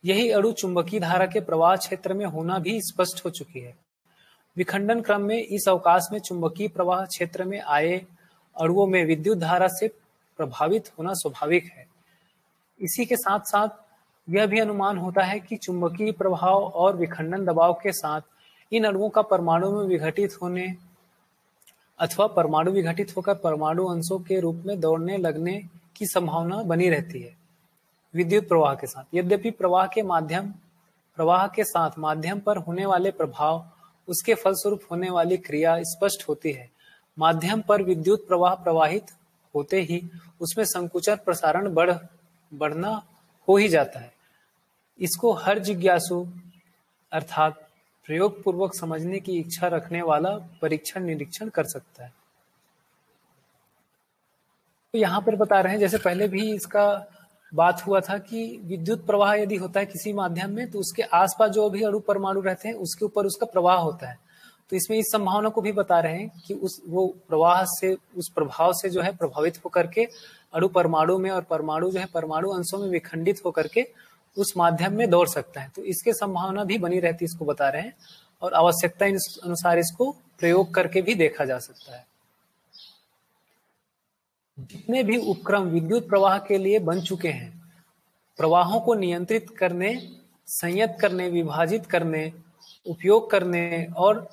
यही अणु चुंबकीय धारा के प्रवाह क्षेत्र में होना भी स्पष्ट हो चुकी है। विखंडन क्रम में इस अवकाश में चुंबकीय प्रवाह क्षेत्र में आए अणुओं में विद्युत धारा से प्रभावित होना स्वाभाविक है। इसी के साथ साथ यह भी अनुमान होता है कि चुंबकीय प्रभाव और विखंडन दबाव के साथ इन अणुओं का परमाणु में विघटित होने अथवा परमाणु विघटित होकर परमाणु अंशों के रूप में दौड़ने लगने की संभावना बनी रहती है। विद्युत प्रवाह के साथ। यद्यपि प्रवाह के माध्यम, प्रवाह के साथ माध्यम पर होने वाले प्रभाव, उसके फलस्वरूप होने वाली क्रिया स्पष्ट होती है। माध्यम पर विद्युत प्रवाह प्रवाहित होते ही उसमें संकुचन प्रसारण बढ़, बढ़ना हो ही जाता है। इसको हर जिज्ञासु अर्थात प्रयोग पूर्वक समझने की इच्छा रखने वाला परीक्षण निरीक्षण कर सकता है। तो यहाँ पर बता रहे हैं, जैसे पहले भी इसका बात हुआ था कि विद्युत प्रवाह यदि होता है किसी माध्यम में तो उसके आसपास जो भी अणु परमाणु रहते हैं, उसके ऊपर उसका प्रवाह होता है। तो इसमें इस संभावना को भी बता रहे हैं कि उस, वो प्रवाह से, उस प्रभाव से जो है प्रभावित होकर के अणु परमाणु में और परमाणु जो है परमाणु अंशों में विखंडित होकर के उस माध्यम में दौड़ सकता है। तो इसके संभावना भी बनी रहती है, इसको बता रहे हैं और आवश्यकता अनुसार इसको प्रयोग करके भी देखा जा सकता है। जितने भी उपक्रम विद्युत प्रवाह के लिए बन चुके हैं, प्रवाहों को नियंत्रित करने, संयत करने, विभाजित करने, उपयोग करने और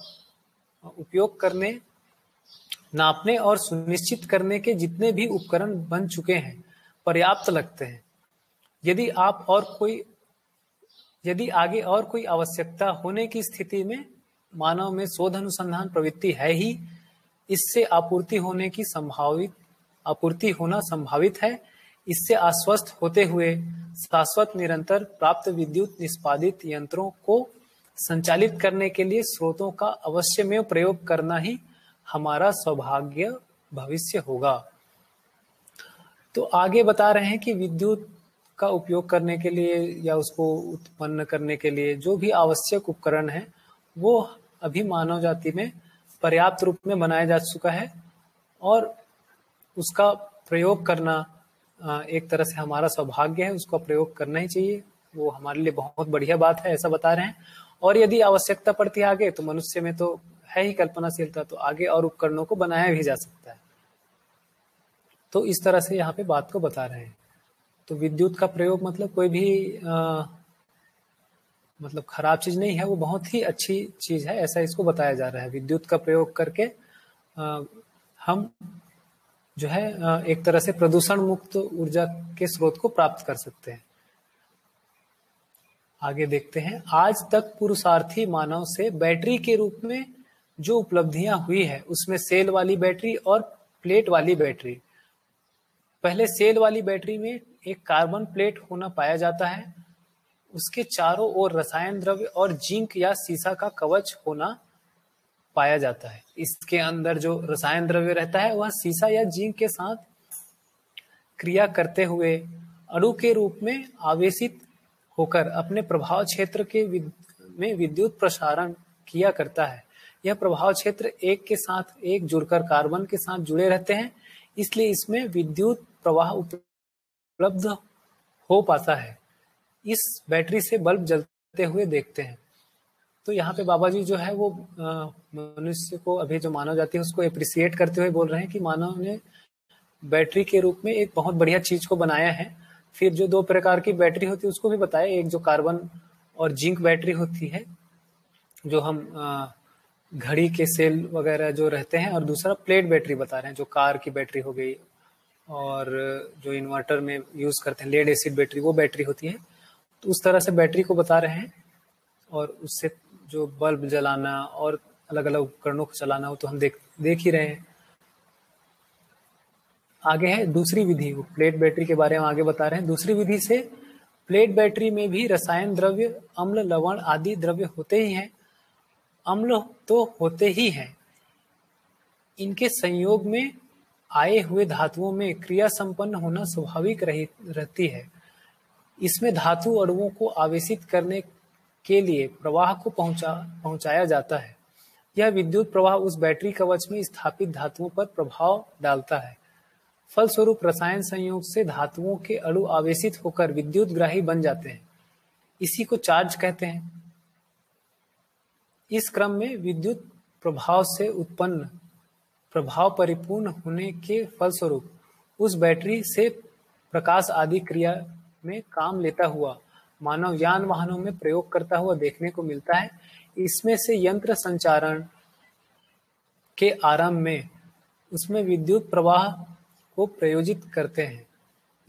उपयोग करने, नापने और सुनिश्चित करने के जितने भी उपकरण बन चुके हैं, पर्याप्त लगते हैं। यदि आप और कोई, यदि आगे और कोई आवश्यकता होने की स्थिति में मानव में शोध अनुसंधान प्रवृत्ति है ही, इससे आपूर्ति होने की संभावित आपूर्ति होना संभावित है। इससे आश्वस्त होते हुए शाश्वत निरंतर प्राप्त विद्युत निष्पादित यंत्रों को संचालित करने के लिए स्रोतों का अवश्य में प्रयोग करना ही हमारा सौभाग्य भविष्य होगा। तो आगे बता रहे हैं कि विद्युत का उपयोग करने के लिए या उसको उत्पन्न करने के लिए जो भी आवश्यक उपकरण है, वो अभी मानव जाति में पर्याप्त रूप में बनाया जा चुका है और उसका प्रयोग करना एक तरह से हमारा सौभाग्य है उसका प्रयोग करना ही चाहिए। वो हमारे लिए बहुत बढ़िया बात है ऐसा बता रहे हैं। और यदि आवश्यकता पड़ती है आगे तो मनुष्य में तो है ही कल्पनाशीलता तो आगे और उपकरणों को बनाया भी जा सकता है। तो इस तरह से यहाँ पे बात को बता रहे हैं। तो विद्युत का प्रयोग मतलब कोई भी आ, मतलब खराब चीज़ नहीं है वो बहुत ही अच्छी चीज़ है ऐसा इसको बताया जा रहा है। विद्युत का प्रयोग करके आ, हम जो है एक तरह से प्रदूषण मुक्त ऊर्जा के स्रोत को प्राप्त कर सकते हैं। आगे देखते हैं, आज तक पुरुषार्थी मानव से बैटरी के रूप में जो उपलब्धियाँ हुई है, उसमें सेल वाली बैटरी और प्लेट वाली बैटरी। पहले सेल वाली बैटरी में एक कार्बन प्लेट होना पाया जाता है, उसके चारों ओर रसायन द्रव्य और जिंक या सीसा का कवच होना पाया जाता है। इसके अंदर जो रसायन द्रव्य रहता है वह सीसा या जिंक के साथ क्रिया करते हुए अणु के रूप में आवेशित होकर अपने प्रभाव क्षेत्र के विद, में विद्युत प्रसारण किया करता है। यह प्रभाव क्षेत्र एक के साथ एक जुड़कर कार्बन के साथ जुड़े रहते हैं इसलिए इसमें विद्युत प्रवाह उपलब्ध हो पाता है। इस बैटरी से बल्ब जलते हुए देखते हैं। तो यहाँ पे बाबा जी जो है वो मनुष्य को, अभी जो मानव जाती है, उसको अप्रिसिएट करते हुए बोल रहे हैं कि मानव ने बैटरी के रूप में एक बहुत बढ़िया चीज़ को बनाया है। फिर जो दो प्रकार की बैटरी होती है, उसको भी बताया एक जो कार्बन और जिंक बैटरी होती है, जो हम घड़ी के सेल वगैरह जो रहते हैं, और दूसरा प्लेट बैटरी बता रहे हैं, जो कार की बैटरी हो गई, और जो इन्वर्टर में यूज़ करते हैं लेड एसिड बैटरी वो बैटरी होती है। तो उस तरह से बैटरी को बता रहे हैं, और उससे जो बल्ब जलाना और अलग अलग उपकरणों को चलाना हो तो हम देख देख ही रहे हैं। आगे है दूसरी विधि, वो प्लेट बैटरी के बारे में आगे बता रहे हैं। दूसरी विधि से प्लेट बैटरी में भी रसायन द्रव्य, अम्ल, लवण आदि द्रव्य होते ही हैं। अम्ल तो होते ही हैं। इनके संयोग में आए हुए धातुओं में क्रिया संपन्न होना स्वाभाविक रही, रहती है। इसमें धातु अणुओं को आवेशित करने के लिए प्रवाह को पहुँचा, पहुँचाया जाता है। यह विद्युत प्रवाह उस बैटरी कवच में स्थापित धातुओं पर प्रभाव डालता है। फलस्वरूप रसायन संयोग से धातुओं के अणु आवेशित होकर विद्युत ग्राही बन जाते हैं। इसी को चार्ज कहते हैं। इस क्रम में विद्युत प्रभाव से उत्पन्न, प्रभाव परिपूर्ण होने के फलस्वरूप उस बैटरी से प्रकाश आदि क्रिया में काम लेता हुआ मानव यान वाहनों में प्रयोग करता हुआ देखने को मिलता है। इसमें से यंत्र संचारण के आरंभ में उसमें विद्युत प्रवाह को प्रयोजित करते हैं।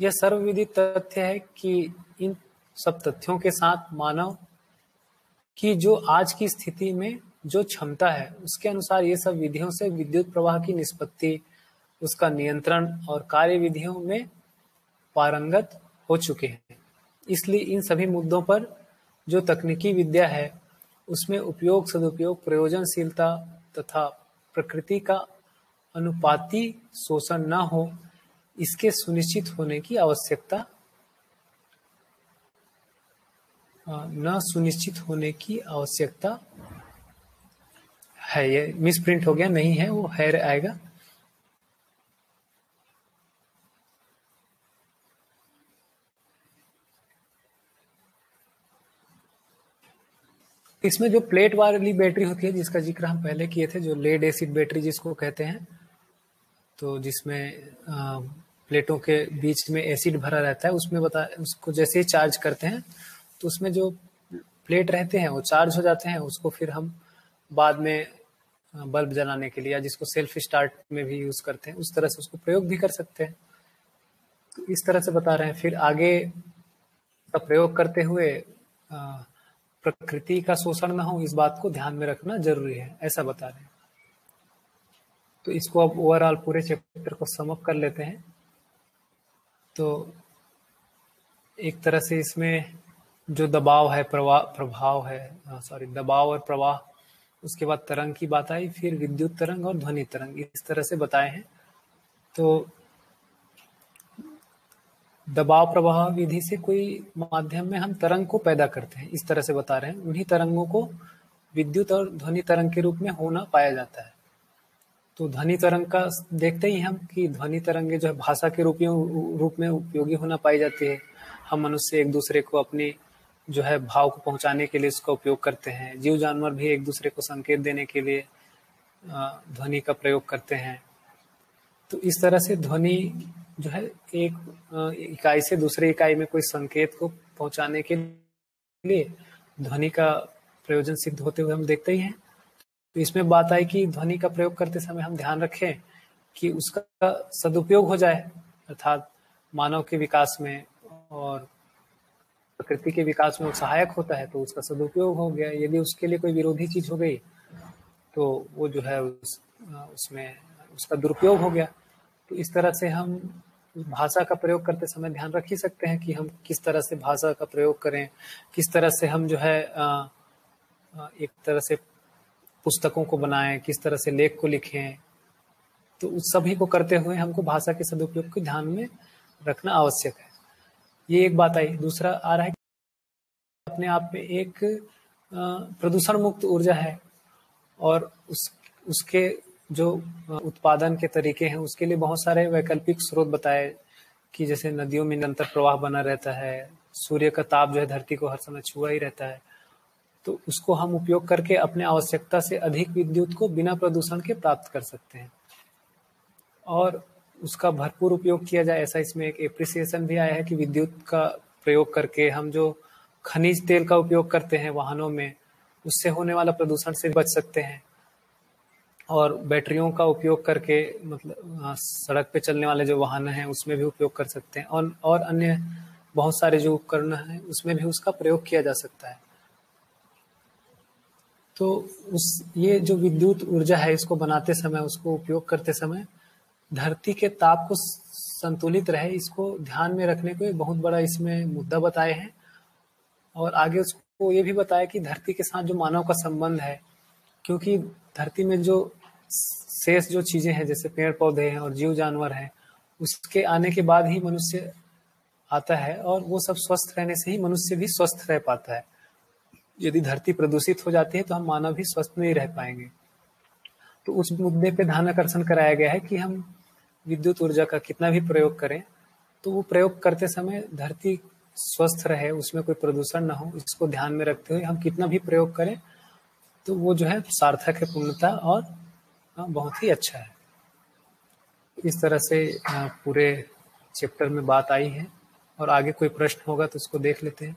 यह सर्वविदित तथ्य है कि इन सब तथ्यों के साथ मानव कि जो आज की स्थिति में जो क्षमता है, उसके अनुसार ये सब विधियों से विद्युत प्रवाह की निष्पत्ति, उसका नियंत्रण और कार्य विधियों में पारंगत हो चुके हैं। इसलिए इन सभी मुद्दों पर जो तकनीकी विद्या है, उसमें उपयोग, सदुपयोग, प्रयोजनशीलता तथा प्रकृति का अनुपाती शोषण न हो, इसके सुनिश्चित होने की आवश्यकता न सुनिश्चित होने की आवश्यकता है। ये मिस प्रिंट हो गया, नहीं है, वो है आएगा। इसमें जो प्लेट वाली बैटरी होती है, जिसका ज़िक्र हम पहले किए थे, जो लेड एसिड बैटरी जिसको कहते हैं तो जिसमें प्लेटों के बीच में एसिड भरा रहता है, उसमें बता, उसको जैसे ही चार्ज करते हैं तो उसमें जो प्लेट रहते हैं, वो चार्ज हो जाते हैं, उसको फिर हम बाद में बल्ब जलाने के लिए या जिसको सेल्फ स्टार्ट में भी यूज़ करते हैं, उस तरह से उसको प्रयोग भी कर सकते हैं। तो इस तरह से बता रहे हैं। फिर आगे का प्रयोग करते हुए प्रकृति का शोषण ना हो, इस बात को ध्यान में रखना ज़रूरी है, ऐसा बता रहे हैं। तो इसको अब ओवरऑल पूरे चैप्टर को समअप कर लेते हैं। तो एक तरह से इसमें जो दबाव है प्रवाह प्रभाव है सॉरी दबाव और प्रवाह, उसके बाद तरंग की बात आई, फिर विद्युत तरंग और ध्वनि तरंग, इस तरह से बताए हैं। तो दबाव प्रवाह विधि से कोई माध्यम में हम तरंग को पैदा करते हैं। इस तरह से बता रहे हैं। उन्हीं तरंगों को विद्युत और ध्वनि तरंग के रूप में होना पाया जाता है। तो ध्वनि तरंग का देखते ही हम कि ध्वनि तरंगे जो है भाषा के रूप रूप में उपयोगी होना पाई जाती है। हम मनुष्य एक दूसरे को अपने जो है भाव को पहुँचाने के लिए इसका उपयोग करते हैं। जीव जानवर भी एक दूसरे को संकेत देने के लिए ध्वनि का प्रयोग करते हैं। तो इस तरह से ध्वनि जो है एक इकाई से दूसरे इकाई में कोई संकेत को पहुँचाने के लिए ध्वनि का प्रयोजन सिद्ध होते हुए हम देखते ही हैं। तो इसमें बात आई कि ध्वनि का प्रयोग करते समय हम ध्यान रखें कि उसका सदुपयोग हो जाए अर्थात मानव के विकास में और प्रकृति के विकास में सहायक होता है तो उसका सदुपयोग हो गया। यदि उसके लिए कोई विरोधी चीज़ हो गई तो वो जो है उस, उसमें उसका दुरुपयोग हो गया। तो इस तरह से हम भाषा का प्रयोग करते समय ध्यान रख ही सकते हैं कि हम किस तरह से भाषा का प्रयोग करें, किस तरह से हम जो है एक तरह से पुस्तकों को बनाएँ, किस तरह से लेख को लिखें। तो उस सभी को करते हुए हमको भाषा के सदुपयोग को ध्यान में रखना आवश्यक है। ये एक बात आई। दूसरा आ रहा है अपने आप में एक प्रदूषण मुक्त ऊर्जा है और उस, उसके जो उत्पादन के तरीके हैं, उसके लिए बहुत सारे वैकल्पिक स्रोत बताए कि जैसे नदियों में निरंतर प्रवाह बना रहता है, सूर्य का ताप जो है धरती को हर समय छुआ ही रहता है। तो उसको हम उपयोग करके अपने आवश्यकता से अधिक विद्युत को बिना प्रदूषण के प्राप्त कर सकते हैं। और उसका भरपूर उपयोग किया जाए, ऐसा इसमें एक एप्रिसिएशन भी आया है कि विद्युत का प्रयोग करके हम जो खनिज तेल का उपयोग करते हैं वाहनों में, उससे होने वाला प्रदूषण से बच सकते हैं। और बैटरियों का उपयोग करके मतलब सड़क पे चलने वाले जो वाहन हैं, उसमें भी उपयोग कर सकते हैं। और और अन्य बहुत सारे जो उपकरण हैं, उसमें भी उसका प्रयोग किया जा सकता है। तो उस, ये जो विद्युत ऊर्जा है, इसको बनाते समय, उसको उपयोग करते समय, धरती के ताप को संतुलित रहे, इसको ध्यान में रखने को बहुत बड़ा इसमें मुद्दा बताए हैं। और आगे उसको ये भी बताया कि धरती के साथ जो मानव का संबंध है क्योंकि धरती में जो शेष जो चीज़ें हैं, जैसे पेड़ पौधे हैं और जीव जानवर हैं, उसके आने के बाद ही मनुष्य आता है और वो सब स्वस्थ रहने से ही मनुष्य भी स्वस्थ रह पाता है। यदि धरती प्रदूषित हो जाती है तो हम मानव भी स्वस्थ नहीं रह पाएँगे। तो उस मुद्दे पे ध्यान आकर्षण कराया गया है कि हम विद्युत ऊर्जा का कितना भी प्रयोग करें तो वो प्रयोग करते समय धरती स्वस्थ रहे, उसमें कोई प्रदूषण ना हो, इसको ध्यान में रखते हुए हम कितना भी प्रयोग करें तो वो जो है सार्थक है पूर्णता और बहुत ही अच्छा है। इस तरह से पूरे चैप्टर में बात आई है और आगे कोई प्रश्न होगा तो उसको देख लेते हैं।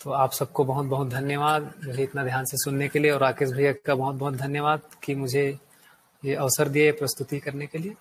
तो आप सबको बहुत बहुत धन्यवाद मुझे इतना ध्यान से सुनने के लिए और राकेश भैया का बहुत बहुत धन्यवाद कि मुझे ये अवसर दिए प्रस्तुति करने के लिए।